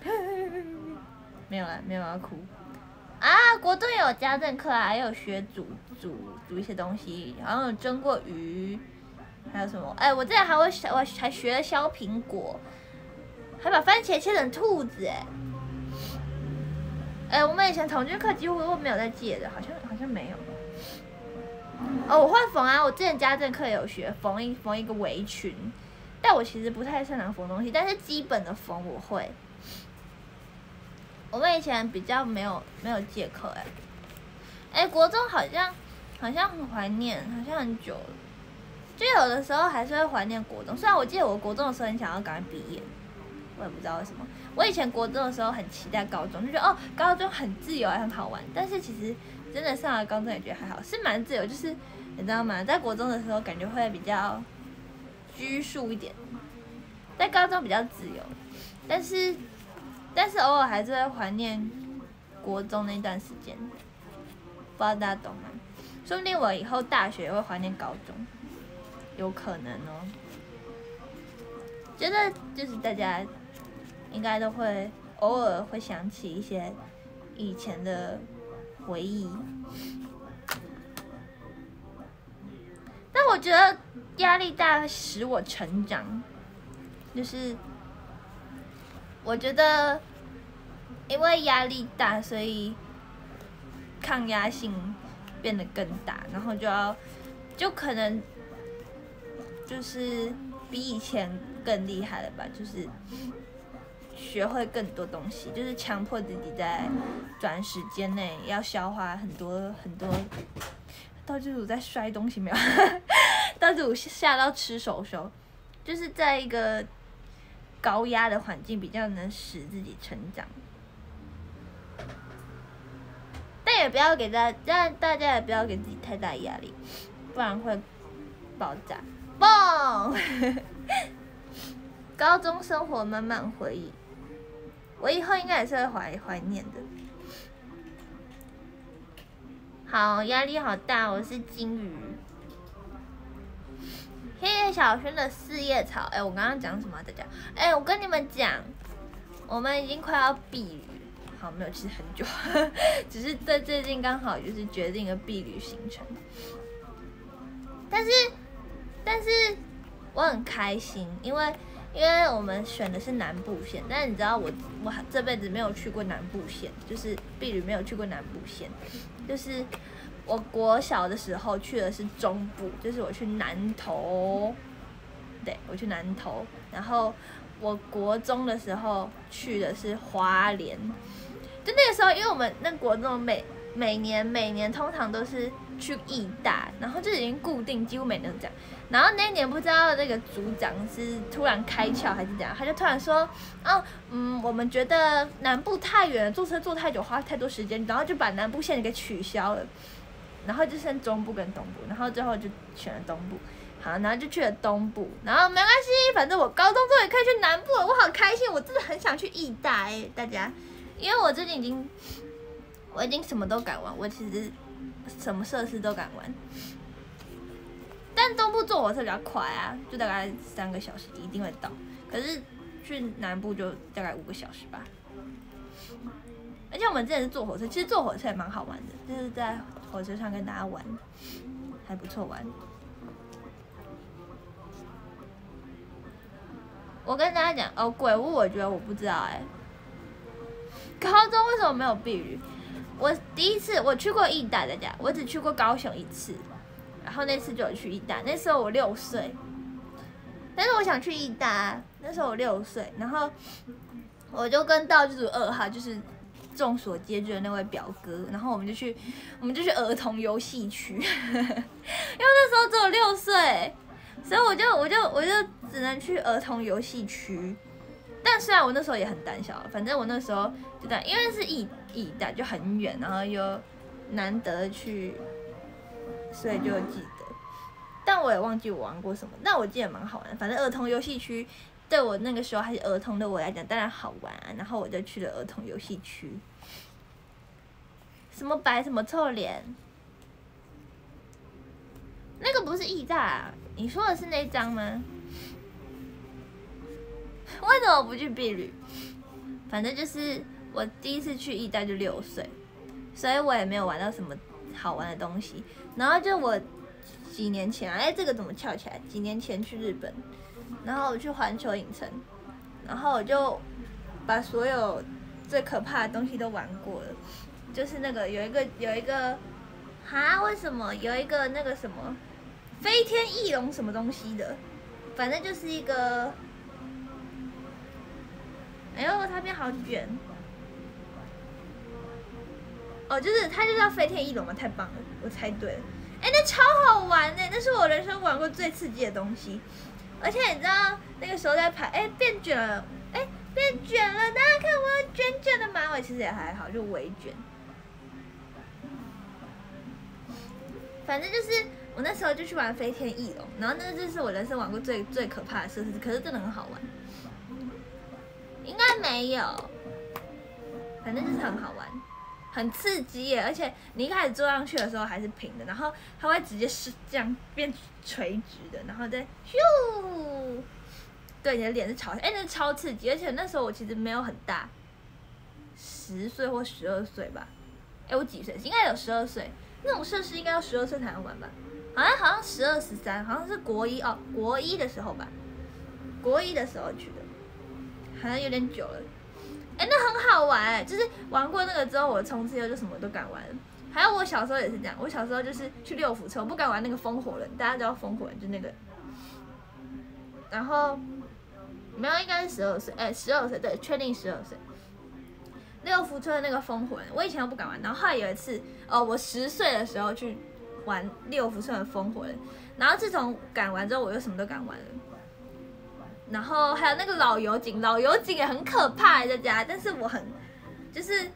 没有了，没有要哭。啊，国盾有家政课啊，还有学煮煮煮一些东西，好像有蒸过鱼，还有什么？哎，我之前还会我还学了削苹果，还把番茄切成兔子哎。哎，我们以前童军课几乎都没有在借的，好像好像没有。哦，我会缝啊，我之前家政课有学缝一缝一个围裙，但我其实不太擅长缝东西，但是基本的缝我会。我们以前比较没有没有借课哎，哎，国中好像好像很怀念，好像很久了，就有的时候还是会怀念国中。虽然我记得我国中的时候很想要赶快毕业，我也不知道为什么。我以前国中的时候很期待高中，就觉得哦，高中很自由还很好玩。但是其实真的上了高中也觉得还好，是蛮自由。就是你知道吗？在国中的时候感觉会比较拘束一点，在高中比较自由，但是。但是偶尔还是会怀念国中那段时间，不知道大家懂吗？说不定我以后大学会怀念高中，有可能哦。觉得就是大家应该都会偶尔会想起一些以前的回忆，但我觉得压力大使我成长，就是我觉得。因为压力大，所以抗压性变得更大，然后就要就可能就是比以前更厉害了吧，就是学会更多东西，就是强迫自己在短时间内要消化很多很多。道具组在摔东西没有？道具组吓到吃手手，就是在一个高压的环境比较能使自己成长。但也不要给大，但大家也不要给自己太大压力，不然会爆炸。嘣！高中生活满满回忆，我以后应该也是会怀怀念的。好，压力好大，我是金鱼。谢谢小轩的四叶草。哎，我刚刚讲什么？大家？哎，我跟你们讲，我们已经快要毕业。好，没有，其实很久，只是在最近刚好就是决定了避旅行程。但是，但是我很开心，因为因为我们选的是南部线，但是你知道我我这辈子没有去过南部线，就是避旅没有去过南部线，就是我国小的时候去的是中部，就是我去南投，对我去南投，然后我国中的时候去的是花莲。就那个时候，因为我们那国中每每年每年通常都是去义大，然后就已经固定，几乎每年都这样。然后那一年不知道那个组长是突然开窍还是怎样，他就突然说，哦，嗯，我们觉得南部太远，坐车坐太久，花太多时间，然后就把南部线给取消了，然后就剩中部跟东部，然后最后就选了东部。好，然后就去了东部，然后没关系，反正我高中终于可以去南部了，我好开心，我真的很想去意大哎，大家。因为我最近已经，我已经什么都敢玩，我其实什么设施都敢玩。但东部坐火车比较快啊，就大概三个小时一定会到。可是去南部就大概五个小时吧。而且我们之前是坐火车，其实坐火车也蛮好玩的，就是在火车上跟大家玩，还不错玩。我跟大家讲哦，鬼屋我觉得我不知道哎。高中为什么没有避雨？我第一次我去过义大，大家，我只去过高雄一次，然后那次就有去义大，那时候我六岁，但是我想去义大，那时候我六岁，然后我就跟道具组二号，就是众所皆知的那位表哥，然后我们就去，我们就去儿童游戏区，因为那时候只有六岁，所以我就我就我就只能去儿童游戏区。但虽然我那时候也很胆小，反正我那时候就在，因为是异异大就很远，然后又难得去，所以就记得。但我也忘记我玩过什么，但我记得蛮好玩。反正儿童游戏区对我那个时候还是儿童的我来讲，当然好玩。然后我就去了儿童游戏区。什么白什么臭脸？那个不是异大，你说的是那张吗？为什么不去碧旅？反正就是我第一次去义大就六岁，所以我也没有玩到什么好玩的东西。然后就我几年前啊，哎，这个怎么翘起来？几年前去日本，然后我去环球影城，然后我就把所有最可怕的东西都玩过了，就是那个有一个有一个，哈，为什么有一个那个什么飞天翼龙什么东西的，反正就是一个，哎呦，它变好卷。哦，就是它就叫飞天翼龙嘛，太棒了，我猜对了。哎，那超好玩呢，那是我人生玩过最刺激的东西。而且你知道那个时候在排，哎，变卷了，哎，变卷了，大家看我有卷卷的马尾，其实也还好，就微卷。反正就是我那时候就去玩飞天翼龙，然后那个就是我人生玩过最最可怕的设施，可是真的很好玩。应该没有，反正就是很好玩。很刺激耶！而且你一开始坐上去的时候还是平的，然后它会直接是这样变垂直的，然后再咻，对，你的脸是朝下，哎，那超刺激！而且那时候我其实没有很大，十岁或十二岁吧，哎，我几岁？应该有十二岁。那种设施应该要十二岁才能玩吧？好像好像十二十三，好像是国一哦，国一的时候吧，国一的时候去的，好像有点久了。哎，那很好玩哎，就是玩过那个之后，我从此以后就什么都敢玩。还有我小时候也是这样，我小时候就是去六福村，我不敢玩那个风火轮，大家知道风火轮就那个。然后没有，应该是十二岁，哎，十二岁对，确定十二岁。六福村的那个风火轮，我以前都不敢玩，然后后来有一次，哦，我十岁的时候去玩六福村的风火轮，然后自从敢玩之后，我就什么都敢玩了。然后还有那个老油井，老油井也很可怕，大家。但是我很，就是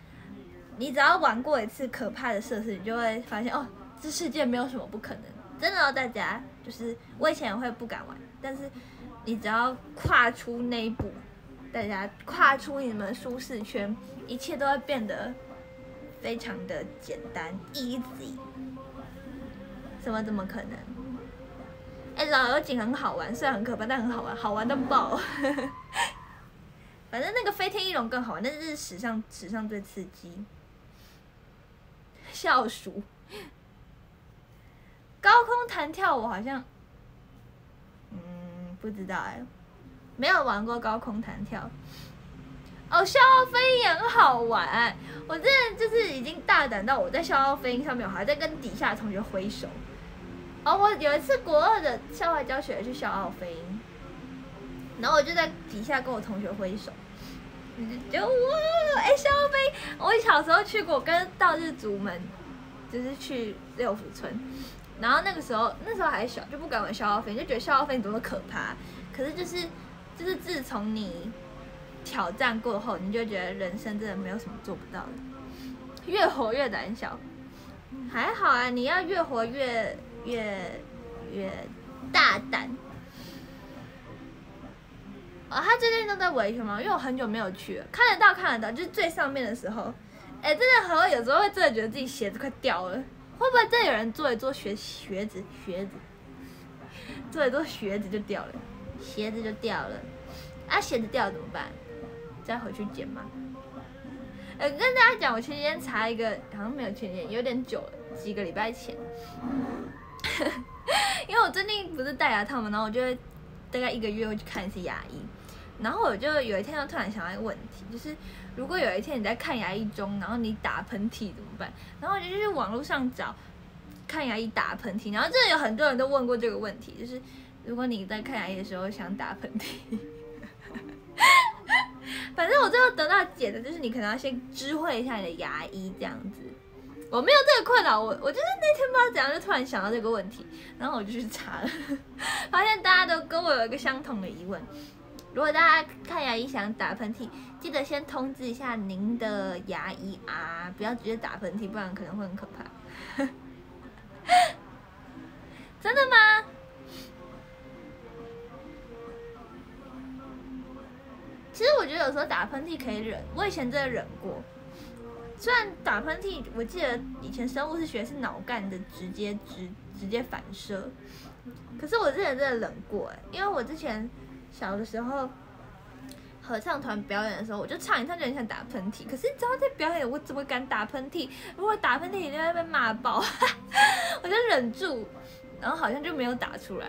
你只要玩过一次可怕的设施，你就会发现哦，这世界没有什么不可能。真的哦，大家，就是我以前也会不敢玩，但是你只要跨出那一步，大家跨出你们舒适圈，一切都会变得非常的简单，easy。什么怎么可能？哎，老油井很好玩，虽然很可怕，但很好玩，好玩到爆。反正那个飞天翼龙更好玩，那是史上史上最刺激。笑鼠，高空弹跳我好像，嗯，不知道哎，没有玩过高空弹跳。哦，笑傲飞鹰很好玩，我真的就是已经大胆到我在笑傲飞鹰上面，我还在跟底下的同学挥手。哦，我有一次国二的校外教学去笑傲飞，然后我就在底下跟我同学挥手，就哇，哎，笑傲飞，我小时候去过，跟到日族们就是去六福村，然后那个时候那时候还小，就不敢玩笑傲飞，就觉得笑傲飞多么可怕。可是就是就是自从你挑战过后，你就觉得人生真的没有什么做不到的，越活越胆小。还好啊，你要越活越。越越大胆哦！他最近都在维修吗？因为我很久没有去了，看得到看得到，就是最上面的时候，哎，真的很有时候会真的觉得自己鞋子快掉了，会不会真的有人做一做鞋鞋子鞋子，做一做鞋子就掉了，鞋子就掉了，啊，鞋子掉了怎么办？再回去捡吗？呃，跟大家讲，我前几天查一个，好像没有前几天，有点久了，几个礼拜前。因为我最近不是戴牙套嘛，然后我就大概一个月会去看一次牙医，然后我就有一天就突然想到一个问题，就是如果有一天你在看牙医中，然后你打喷嚏怎么办？然后我就去网络上找看牙医打喷嚏，然后真的有很多人都问过这个问题，就是如果你在看牙医的时候想打喷嚏，反正我最后得到解的就是你可能要先知会一下你的牙医这样子。我没有这个困扰，我我就是那天不知道怎样就突然想到这个问题，然后我就去查了，发现大家都跟我有一个相同的疑问。如果大家看牙医想打喷嚏，记得先通知一下您的牙医啊，不要直接打喷嚏，不然可能会很可怕。真的吗？其实我觉得有时候打喷嚏可以忍，我以前真的忍过。虽然打喷嚏，我记得以前生物是学是脑干的直接直直接反射，可是我之前真的冷过哎，因为我之前小的时候合唱团表演的时候，我就唱一唱就很想打喷嚏，可是你知道在表演我怎么敢打喷嚏？如果打喷嚏一定会被骂爆，我就忍住，然后好像就没有打出来。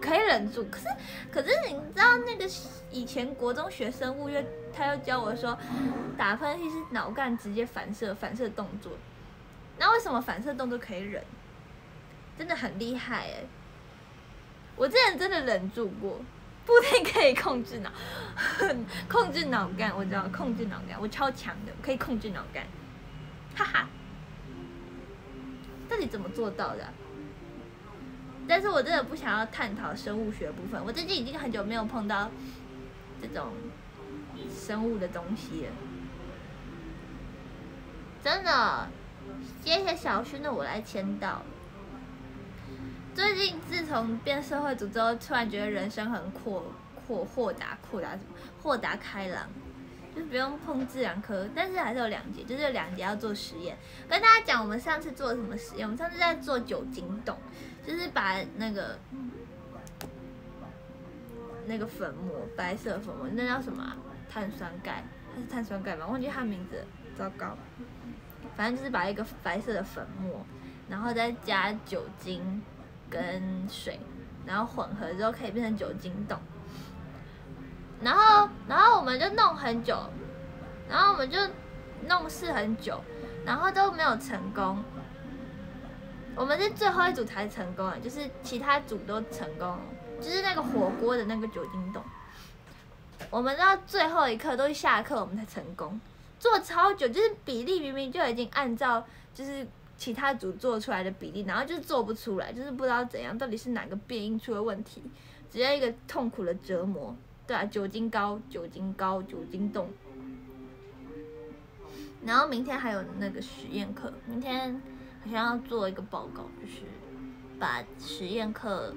可以忍住。可是可是你知道那个以前国中学生物，因为他又教我说，打喷嚏是脑干直接反射反射动作。那为什么反射动作可以忍？真的很厉害哎！我之前真的忍住过，不一定可以控制脑，控制脑干，我知道控制脑干，我超强的，可以控制脑干，哈哈。到底怎么做到的？但是我真的不想要探讨生物学部分，我最近已经很久没有碰到这种生物的东西了，真的。谢谢小薰的我来签到。最近自从变社会组之后，突然觉得人生很阔阔豁达豁达什么豁达开朗，就不用碰自然科，但是还是有两节，就是有两节要做实验。跟大家讲，我们上次做了什么实验？我们上次在做酒精冻，就是把那个那个粉末，白色粉末，那叫什么？碳酸钙？它是碳酸钙吗？忘记它名字，糟糕。反正就是把一个白色的粉末，然后再加酒精跟水，然后混合之后可以变成酒精冻。然后，然后我们就弄很久，然后我们就弄试很久，然后都没有成功。我们是最后一组才成功啊，就是其他组都成功，就是那个火锅的那个酒精冻。我们到最后一刻都下课我们才成功。做超久，就是比例明明就已经按照就是其他组做出来的比例，然后就是做不出来，就是不知道怎样，到底是哪个变音出了问题，直接一个痛苦的折磨。对啊，酒精高，酒精高，酒精冻。然后明天还有那个实验课，明天好像要做一个报告，就是把实验课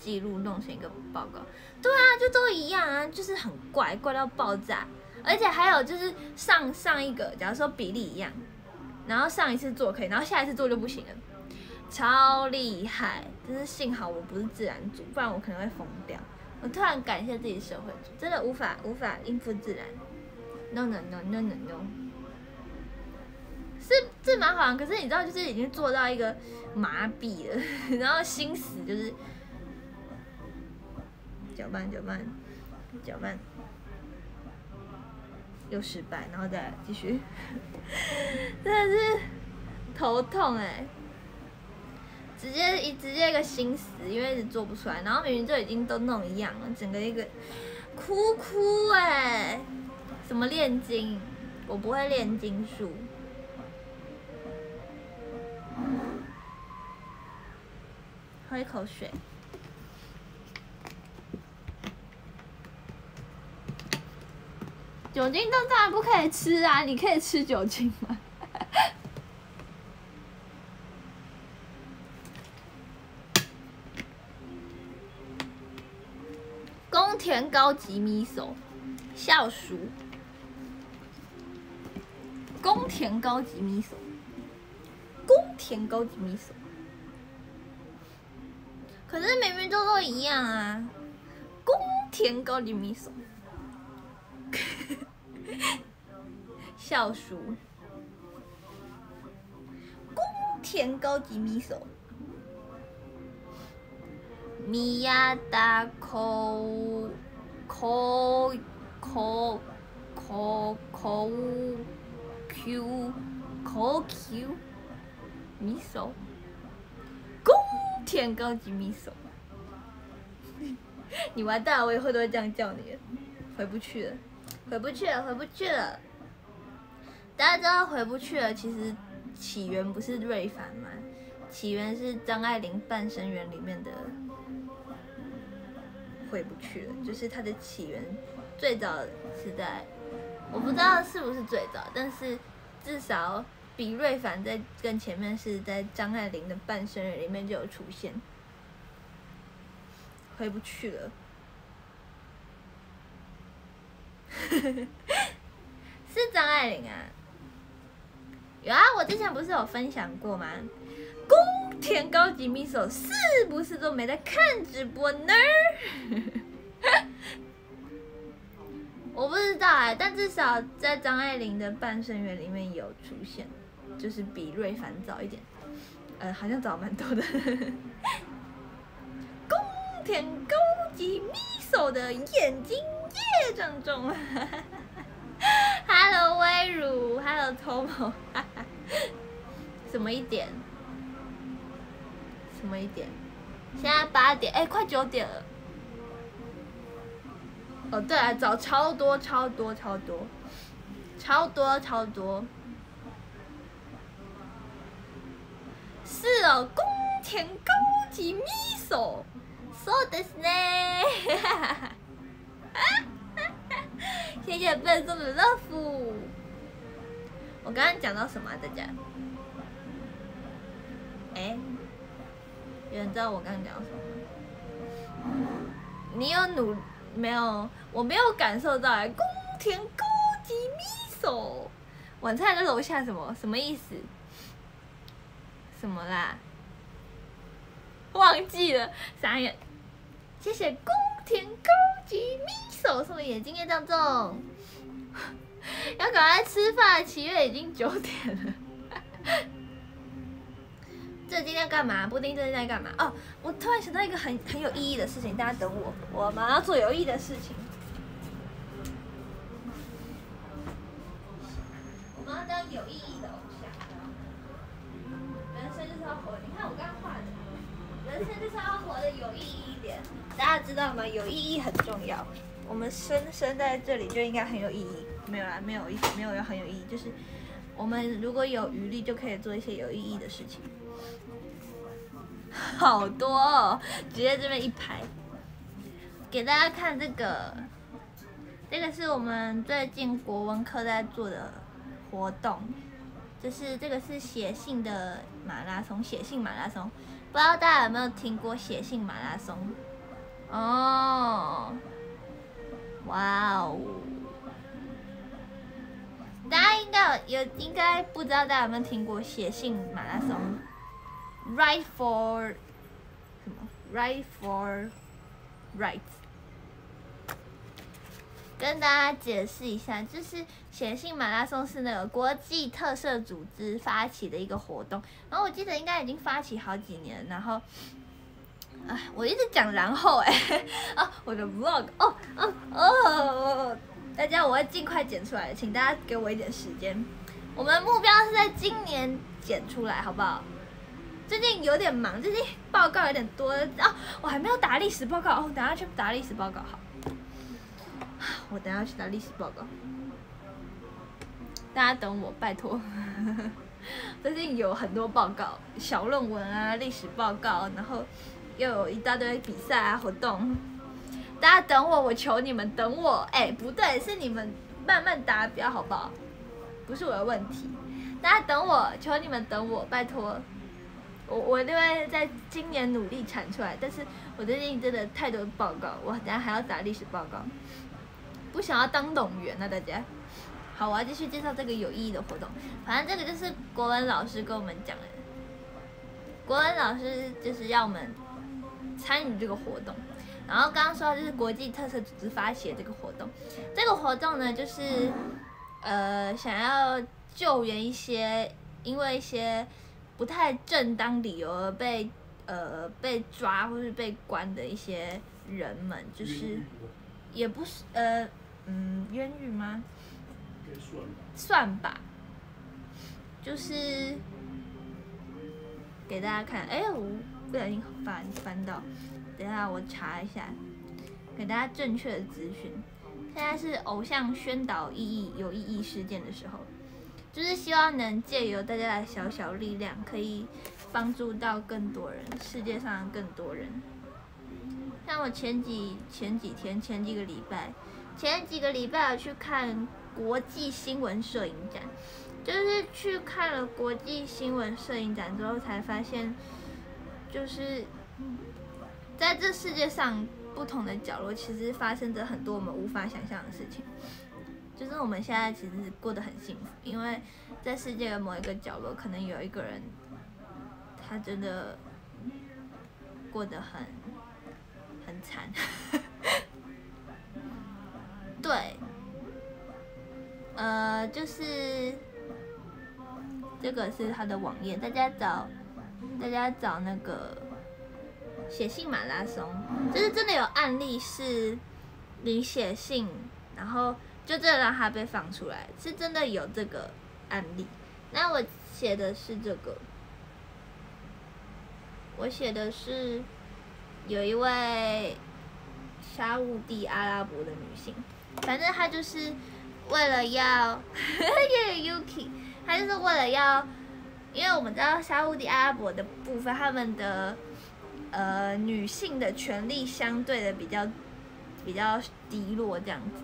记录弄成一个报告。对啊，就都一样啊，就是很怪，怪到爆炸。而且还有就是上上一个，假如说比例一样，然后上一次做可以，然后下一次做就不行了，超厉害！真是幸好我不是自然组，不然我可能会疯掉。我突然感谢自己社会组，真的无法无法应付自然。No no no no no no，是这蛮好玩，可是你知道，就是已经做到一个麻痹了，然后心死就是搅拌搅拌搅拌。又失败，然后再继续，真的是头痛哎！直接一直接一个心死，因为一直做不出来，然后明明就已经都弄一样了，整个一个哭哭哎！什么炼金？我不会炼金术。喝一口水。酒精冻当然不可以吃啊！你可以吃酒精吗？宫田高级米手，笑熟。宫田高级米手，宫田高级米手。可是明明都都一样啊！宫田高级米手。笑鼠，宫田高级米手，米亚达口口口口口 Q 口 Q 米手，宫田高级米手，你完蛋了，我以后都会这样叫你，回不去了。回不去了，回不去了。大家知道回不去了，其实起源不是瑞凡吗？起源是张爱玲《半生缘》里面的回不去了，就是它的起源最早是在，我不知道是不是最早，但是至少比瑞凡在更前面，是在张爱玲的《半生缘》里面就有出现，回不去了。是张爱玲啊，有啊，我之前不是有分享过吗？宫田高级秘书是不是都没在看直播呢？我不知道哎，但至少在张爱玲的《半生缘》里面有出现，就是比瑞凡早一点，呃，好像早蛮多的。宫田高级秘书的眼睛叶正中。Hello，微如，Hello Tomo，什么一点？什么一点？现在八点，哎、快九点了。哦，对啊，找超多超多超多，超多超多。是哦，宫田高级米手，そうですね。 谢谢笨送的 love。我刚刚讲到什么、啊？大家？哎、有人知道我刚刚讲到什么？你有努没有？我没有感受到哎，宫田高级米手，晚餐在楼下什么什么意思？什么啦？忘记了，傻眼。谢谢宫天高级米手送的眼镜叶当中，要赶快吃饭，七月已经九点了。这今天干嘛？布丁这今天在干嘛？哦，我突然想到一个很很有意义的事情，大家等我，我马上要做有意义的事情。我们要当有意义的偶像。人生就是要活，你看我刚刚画的，人生就是要活得有意义一点。大家知道吗？有意义很重要。我们生生在这里就应该很有意义。没有啦，没有意，没有要很有意义，就是我们如果有余力，就可以做一些有意义的事情。好多哦，直接这边一排，给大家看这个，这个是我们最近国文课在做的活动，就是这个是写信的马拉松，写信马拉松，不知道大家有没有听过写信马拉松？哦，哇哦！大家应该有应该不知道大家有没有听过写信马拉松？Right for 什么？Right for right。跟大家解释一下，就是写信马拉松是那个国际特色组织发起的一个活动，然后我记得应该已经发起好几年，然后，哎，我一直讲然后哎、啊，我的 vlog 哦哦哦，大家我会尽快剪出来，请大家给我一点时间。我们的目标是在今年剪出来，好不好？最近有点忙，最近报告有点多啊，我还没有打历史报告哦，等下去打历史报告好。我等下去打历史报告，大家等我，拜托。最近有很多报告，小论文啊，历史报告，然后又有一大堆比赛啊活动。大家等我，我求你们等我。哎、不对，是你们慢慢达标，好不好？不是我的问题。大家等我，求你们等我，拜托。我我就会在今年努力产出来，但是我最近真的太多报告，我等下还要打历史报告，不想要当董员啊，大家。好，我要继续介绍这个有意义的活动。反正这个就是国文老师跟我们讲的，国文老师就是要我们参与这个活动。然后刚刚说到就是国际特色组织发起的这个活动，这个活动呢就是呃想要救援一些因为一些不太正当理由而被呃被抓或是被关的一些人们，就是也不是呃嗯冤狱吗？算吧。算吧，就是给大家看。哎、我不小心翻翻到，等下我查一下，给大家正确的资讯。现在是偶像宣导意义有意义事件的时候，就是希望能借由大家的小小力量，可以帮助到更多人，世界上更多人。像我前几前几天前几个礼拜，前几个礼拜有去看国际新闻摄影展，就是去看了国际新闻摄影展之后，才发现，就是在这世界上不同的角落，其实发生着很多我们无法想象的事情。就是我们现在其实过得很幸福，因为在世界的某一个角落，可能有一个人，他真的过得很很惨。对，呃，就是这个是他的网页，大家找大家找那个写信马拉松，就是真的有案例是你写信，然后就真的让它被放出来，是真的有这个案例。那我写的是这个，我写的是有一位沙乌地阿拉伯的女性，反正她就是为了要，耶 Yuki，她就是为了要，因为我们知道沙乌地阿拉伯的部分，他们的呃女性的权利相对的比较比较低落这样子。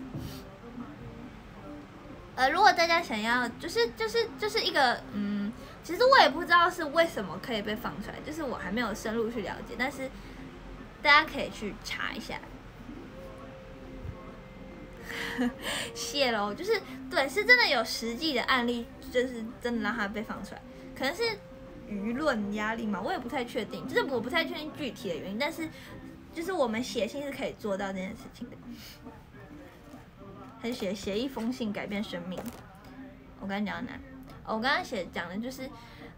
呃，如果大家想要，就是就是就是一个嗯，其实我也不知道是为什么可以被放出来，就是我还没有深入去了解，但是大家可以去查一下。谢喽，就是对，是真的有实际的案例，就是真的让它被放出来，可能是舆论压力嘛，我也不太确定，就是我不太确定具体的原因，但是就是我们写信是可以做到这件事情的。还写写一封信改变生命。我刚刚讲哪？我刚刚写讲的就是，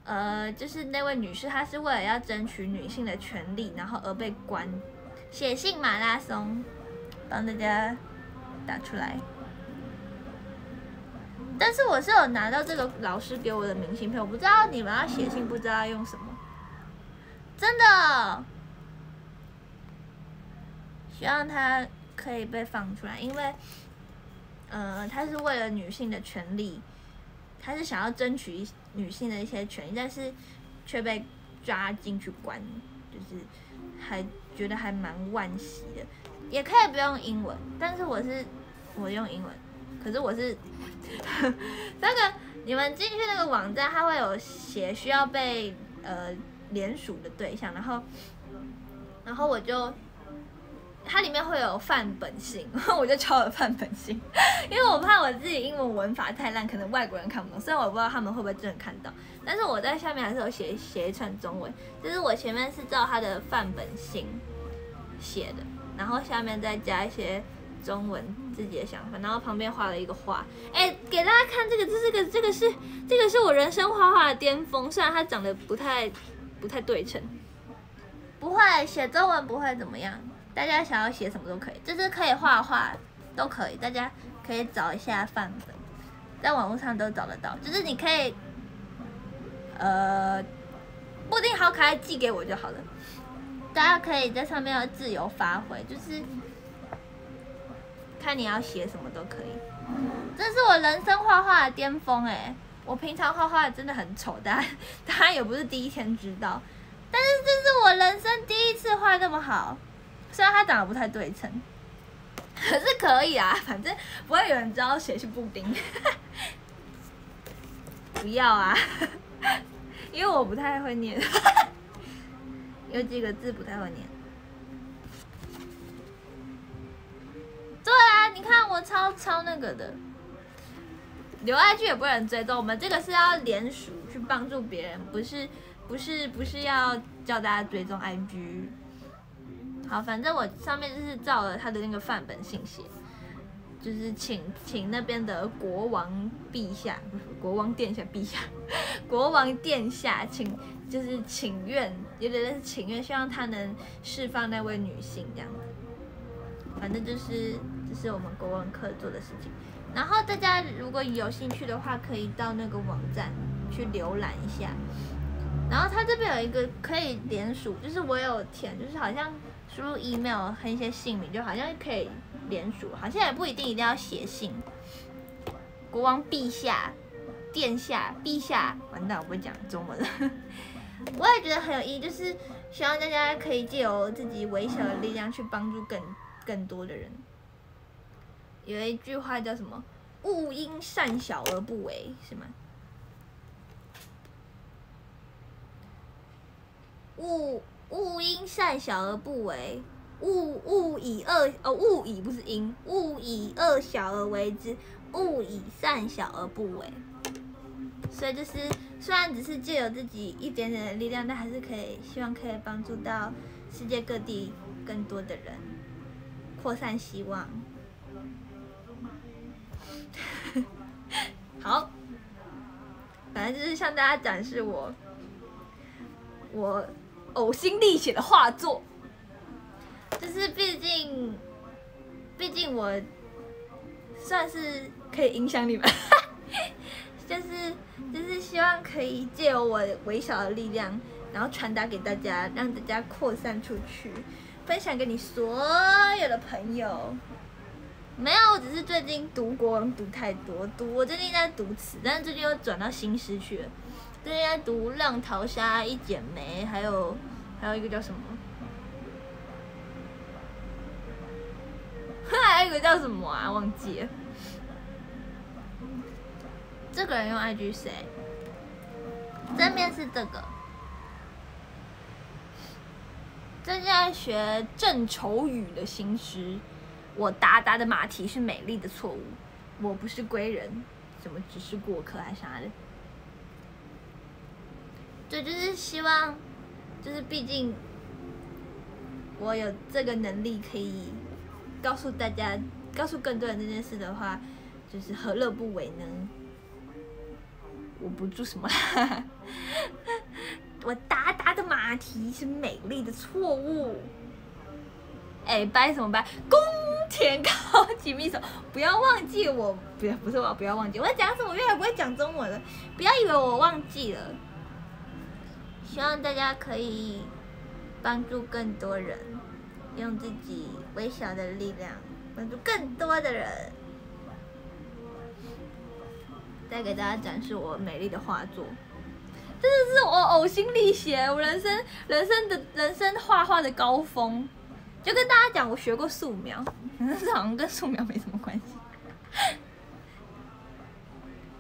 呃，就是那位女士，她是为了要争取女性的权利，然后而被关。写信马拉松，帮大家打出来。但是我是有拿到这个老师给我的明信片，我不知道你们要写信不知道要用什么。真的，希望他可以被放出来，因为。呃，他是为了女性的权利，他是想要争取一女性的一些权利，但是却被抓进去关，就是还觉得还蛮惋惜的。也可以不用英文，但是我是我用英文，可是我是 那个你们进去那个网站，它会有写需要被呃联署的对象，然后然后我就。它里面会有范本信，我就抄了范本性，因为我怕我自己英文文法太烂，可能外国人看不懂。虽然我不知道他们会不会真的看到，但是我在下面还是有写写一串中文，就是我前面是照它的范本性写的，然后下面再加一些中文自己的想法，然后旁边画了一个画。哎，给大家看这个，这是个这个是这个是我人生画画的巅峰，虽然它长得不太不太对称，不会写中文不会怎么样。大家想要写什么都可以，就是可以画画都可以，大家可以找一下范本，在网络上都找得到。就是你可以，呃，布丁好可爱，寄给我就好了。大家可以在上面要自由发挥，就是看你要写什么都可以。这是我人生画画的巅峰哎！我平常画画真的很丑，大家大家也不是第一天知道，但是这是我人生第一次画这么好。虽然它长得不太对称，可是可以啊，反正不会有人知道谁是布丁。不要啊，因为我不太会念，有几个字不太会念。对啊，你看我超超那个的，留爱剧也不能追踪，我们这个是要联署去帮助别人，不是不是不是要叫大家追踪 IG。好，反正我上面就是照了他的那个范本信息，就是请请那边的国王陛下，不是国王殿下陛下，国王殿下，请就是请愿，有点类似请愿，希望他能释放那位女性这样子。反正就是是我们国文课做的事情。然后大家如果有兴趣的话，可以到那个网站去浏览一下。然后它这边有一个可以联署，就是我有填，就是好像。输入 email 和一些姓名，就好像可以联署，好像也不一定一定要写信。国王陛下、殿下、陛下，完蛋，我不会讲中文了。我也觉得很有意义，就是希望大家可以借由自己微小的力量去帮助更更多的人。有一句话叫什么？勿因善小而不为，是吗？勿。勿因善小而不为，勿勿以恶哦，勿以不是因，勿以恶小而为之，勿以善小而不为。所以就是，虽然只是借由自己一点点的力量，但还是可以，希望可以帮助到世界各地更多的人，扩散希望。好，反正就是向大家展示我，我。呕心沥血的画作，就是毕竟，毕竟我算是可以影响你们，就是就是希望可以借由我微小的力量，然后传达给大家，让大家扩散出去，分享给你所有的朋友。没有，我只是最近读国文读太多，读我最近在读词，但是最近又转到新诗去了。最近在读《浪淘沙》《一剪梅》，还有还有一个叫什么？还有一个叫什么啊？忘记了。这个人用 IG 谁？正面是这个。最近在学郑愁予的新诗。我达达的马蹄是美丽的错误，我不是归人，怎么只是过客还啥的？对，就是希望，就是毕竟我有这个能力可以告诉大家，告诉更多人这件事的话，就是何乐不为呢？我不做什么，我达达的马蹄是美丽的错误。哎，掰什么掰？宫田高级秘手，不要忘记我，不要不是我，不要忘记我在讲什么，我越来越不会讲中文了，不要以为我忘记了。希望大家可以帮助更多人，用自己微小的力量帮助更多的人，再给大家展示我美丽的画作。真的是我呕心沥血，我人生人生的人生画画的高峰。就跟大家讲，我学过素描，但 是好像跟素描没什么关系。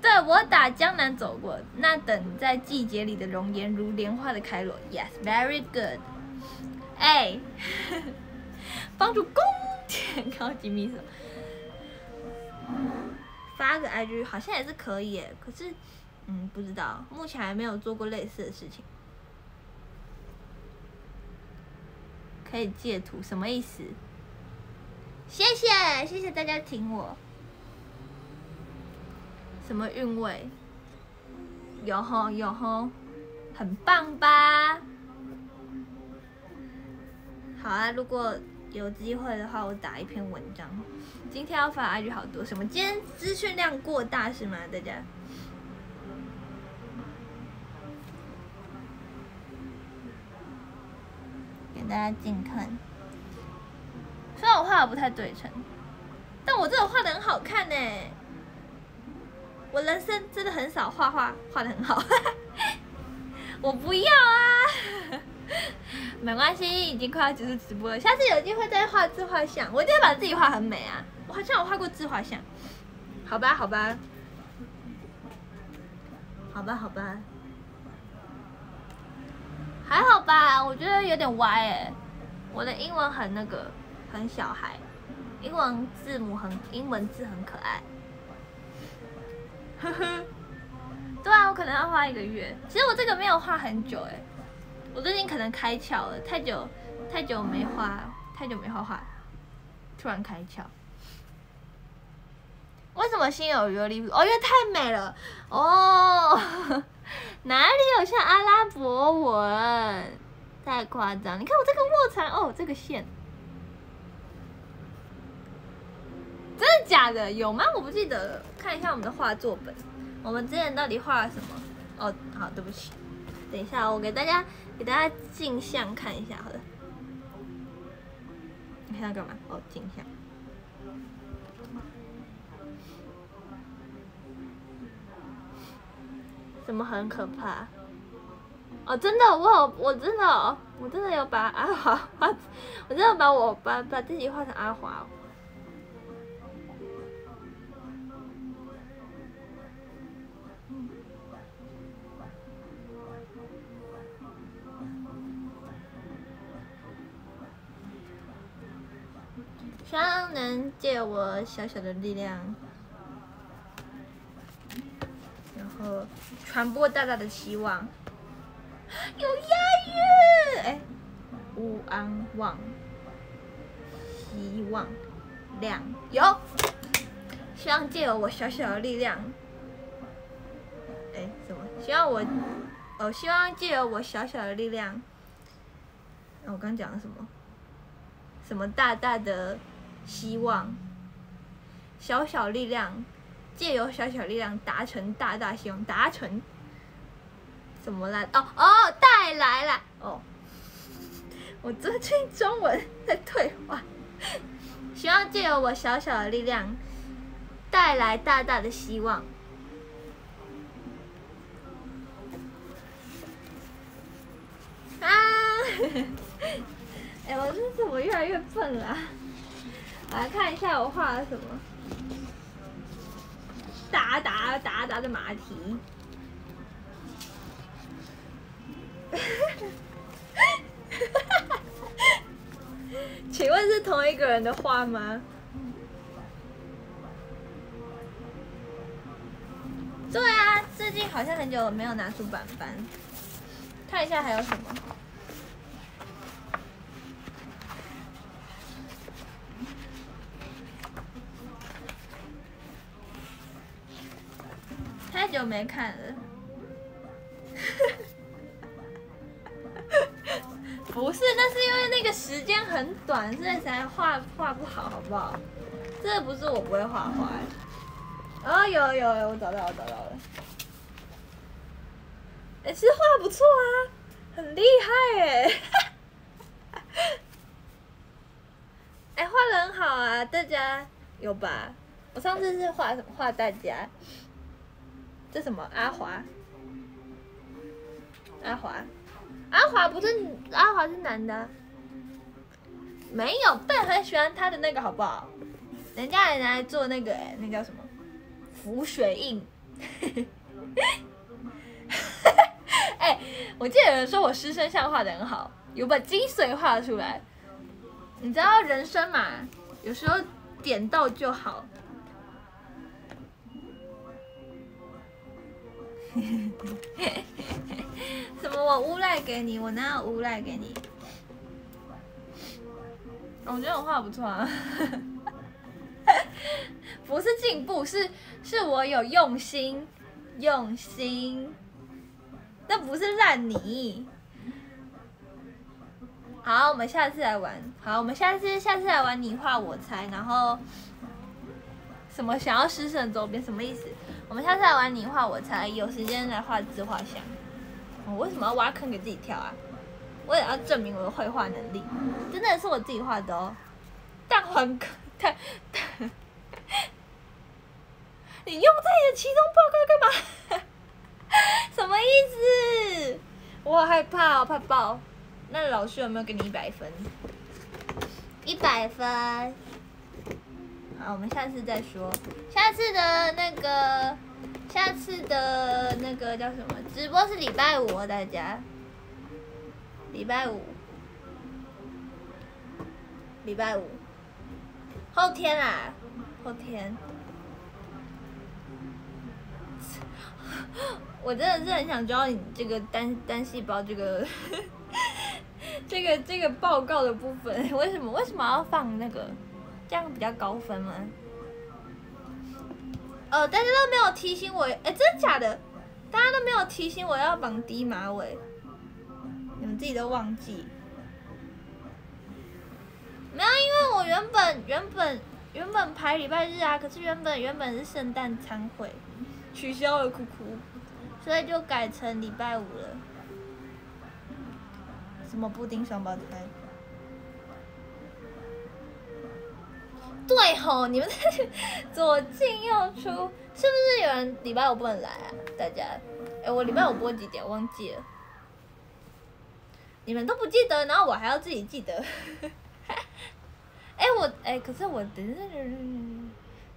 对我打江南走过，那等在季节里的容颜如莲花的开落。Yes，very good。哎，帮助宫田高级秘书发个 IG 好像也是可以耶，可是嗯不知道，目前还没有做过类似的事情。可以借图，什么意思？谢谢，谢谢大家挺我。什么韵味？有吼有吼，很棒吧？好啊，如果有机会的话，我打一篇文章。今天要发 IG 好多，什么？今天资讯量过大是吗？大家？大家近看，虽然我画的不太对称，但我这个画的很好看呢。我人生真的很少画画画的很好，我不要啊，没关系，已经快要结束直播了，下次有机会再画自画像，我一定要把自己画很美啊。我好像有画过自画像，好吧，好吧，好吧，好吧。还好吧，我觉得有点歪哎。我的英文很那个，很小孩，英文字母很，英文字很可爱。呵呵，对啊，我可能要画一个月。其实我这个没有画很久哎，我最近可能开窍了，太久太久没画，太久没画画，突然开窍。为什么心有余而力不足？哦，因为太美了哦。哪里有像阿拉伯文？太夸张！你看我这个卧蚕哦，这个线，真的假的？有吗？我不记得了。看一下我们的画作本，我们之前到底画了什么？哦，好，对不起。等一下，我给大家给大家镜像看一下，好的。你看干嘛？哦，镜像。怎么很可怕？哦，真的，我有，我真的，我真的有把阿华画，我真的把我把把自己画成阿华。希望能借我小小的力量。然后传播大大的希望，有押韵。哎，乌安望，希望亮有，希望借由我小小的力量，哎什么？希望我，哦希望借由我小小的力量，我刚讲了什么？什么大大的希望，小小力量，借由小小力量达成大大希望，达成怎么啦？哦哦，带来了哦。我最近中文在退化，希望借由我小小的力量，带来大大的希望。啊！哎，我这怎么越来越笨了？我来看一下我画了什么。达达达达的马蹄。请问是同一个人的画吗？对啊，最近好像很久没有拿出板板，看一下还有什么。没看了。不是，那是因为那个时间很短，所以才画画不好，好不好？这不是我不会画画。哦，有有有，我找到了，找到了。哎，其实画不错啊，很厉害哎。哎，画的很好啊，大家有吧？我上次是画？画大家。这什么？阿华？阿华？阿华不是阿华是男的，没有，但很喜欢他的那个好不好？人家还拿来做那个哎，那叫什么？浮水印。哎，我记得有人说我师生相画的很好，有把精髓画出来。你知道人生嘛，有时候点到就好。什么？我诬赖给你？我哪有诬赖给你？我觉得我画不错啊，不是进步，是是我有用心，用心，那不是烂泥。好，我们下次来玩。好，我们下次下次来玩你画我猜，然后什么想要施舍周边什么意思？我们下次来玩你画我猜，有时间来画自画像。我为什么要挖坑给自己跳啊？我也要证明我的绘画能力，真的是我自己画的哦。蛋黄哥，蛋蛋，你用在你的期中报告干嘛？什么意思？我好害怕，我怕爆。那老师有没有给你一百分？一百分。好，我们下次再说。下次的那个。下次的那个叫什么？直播是礼拜五哦，大家。礼拜五。礼拜五。后天啊，后天。我真的是很想知道你这个单单细胞这个，这个这个报告的部分，为什么为什么要放那个？这样比较高分吗？呃，大家都没有提醒我，哎，真的假的？大家都没有提醒我要绑低马尾，你们自己都忘记？没有，因为我原本原本原本排礼拜日啊，可是原本原本是圣诞餐会，取消了，哭哭，所以就改成礼拜五了。什么布丁双胞胎？对吼，你们左进右出，是不是有人礼拜五不能来啊？大家，哎，我礼拜五播几点？忘记了。你们都不记得，然后我还要自己记得。哎，我哎，可是我等下，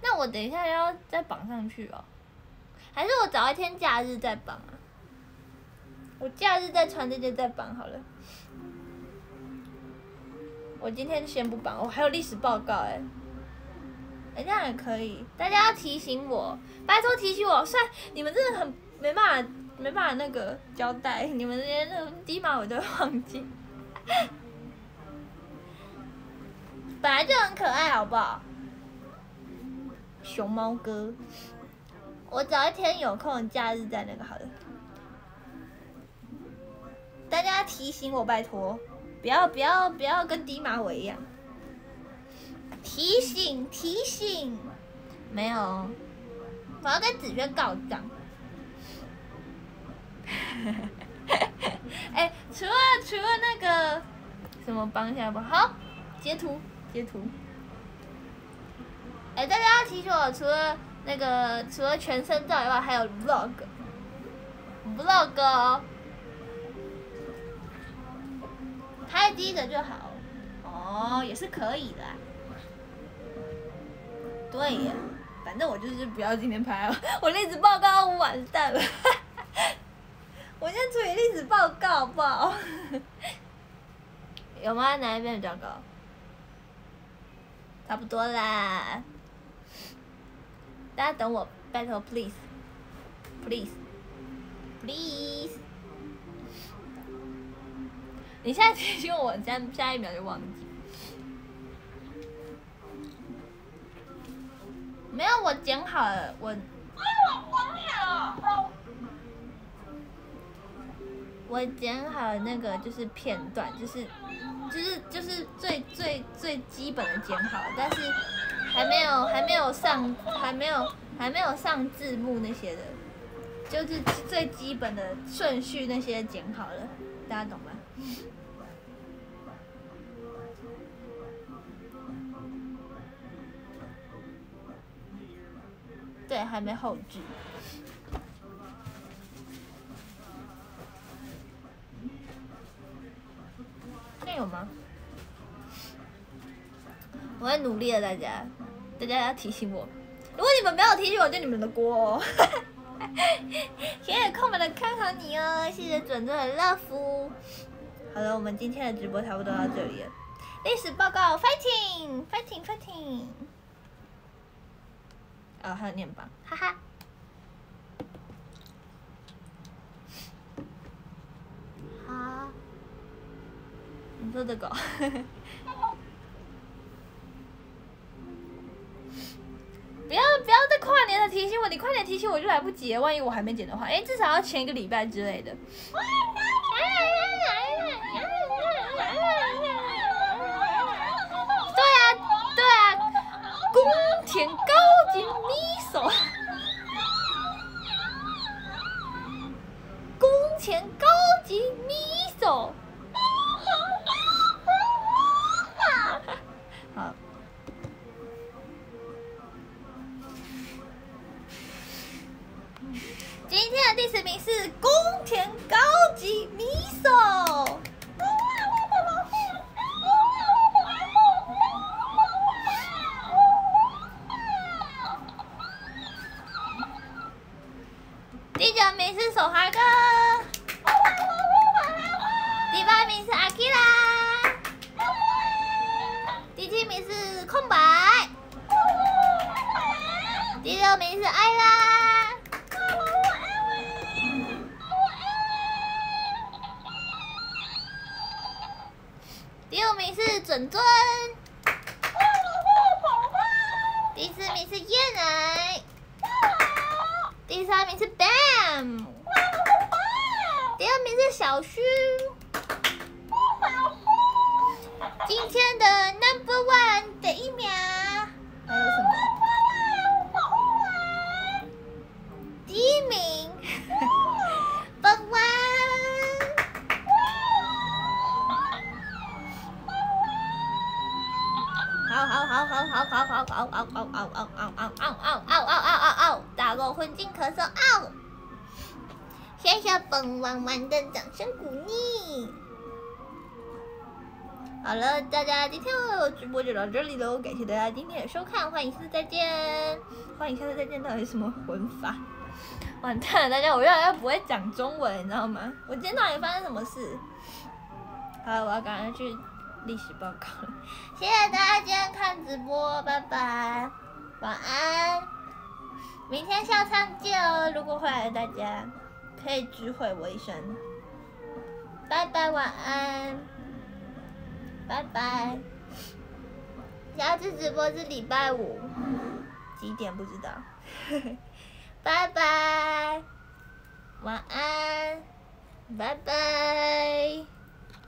那我等一下要再绑上去哦，还是我找一天假日再绑啊？我假日再穿这件再绑好了。我今天先不绑，我还有历史报告哎。哎这样也可以，大家要提醒我，拜托提醒我。算你们真的很没办法，没办法那个交代，你们连那个低马尾都忘记。本来就很可爱，好不好？熊猫哥，我找一天有空假日再那个好了。大家提醒我，拜托，不要不要不要跟低马尾一样。提醒提醒，没有，我要跟子轩告状。哎、除了除了那个什么帮一下吧好，截图截图。哎、大家要提醒我，除了那个除了全身照以外，还有 vlog vlog 哦，拍第一个就好。哦，也是可以的、对呀，反正我就是不要今天拍了，我历史报告完蛋了。我先处理历史报告好不好？有吗？哪一边比较高？差不多啦。大家等我，拜托，please，please，please。你现在提醒我，下下一秒就忘记。没有，我剪好了，我。我剪好了那个就是片段，就是就是就是最最最基本的剪好，但是还没有还没有上还没有还没有上字幕那些的，就是最基本的顺序那些剪好了，大家懂吗？对，还没后置。那有吗？我会努力的，大家，大家要提醒我。如果你们没有提醒我，就你们的锅哦。谢谢空白的看好你哦，谢谢准准的乐福。好了，我们今天的直播差不多到这里了。历史报告，fighting，fighting，fighting。哦，还有念吧，哈哈。好。你说这个。不要不要再跨年了提醒我，你快点提醒我就来不及了。万一我还没剪的话，哎，至少要前一个礼拜之类的。宫田高级米手，宫田高级米手。好。今天的第十名是宫田高级米手。直播就到这里喽，感谢大家今天的收看，欢迎下次再见，欢迎下次再见，到底什么混法？完蛋了，大家，我越来越不会讲中文，你知道吗？我今天到底发生什么事？好，我要赶快去历史报告了。谢谢大家今天看直播，拜拜，晚安，明天下场见哦。如果回来大家可以知会我一声，拜拜，晚安。拜拜。下次直播是礼拜五，几点不知道。拜拜，晚安，拜拜。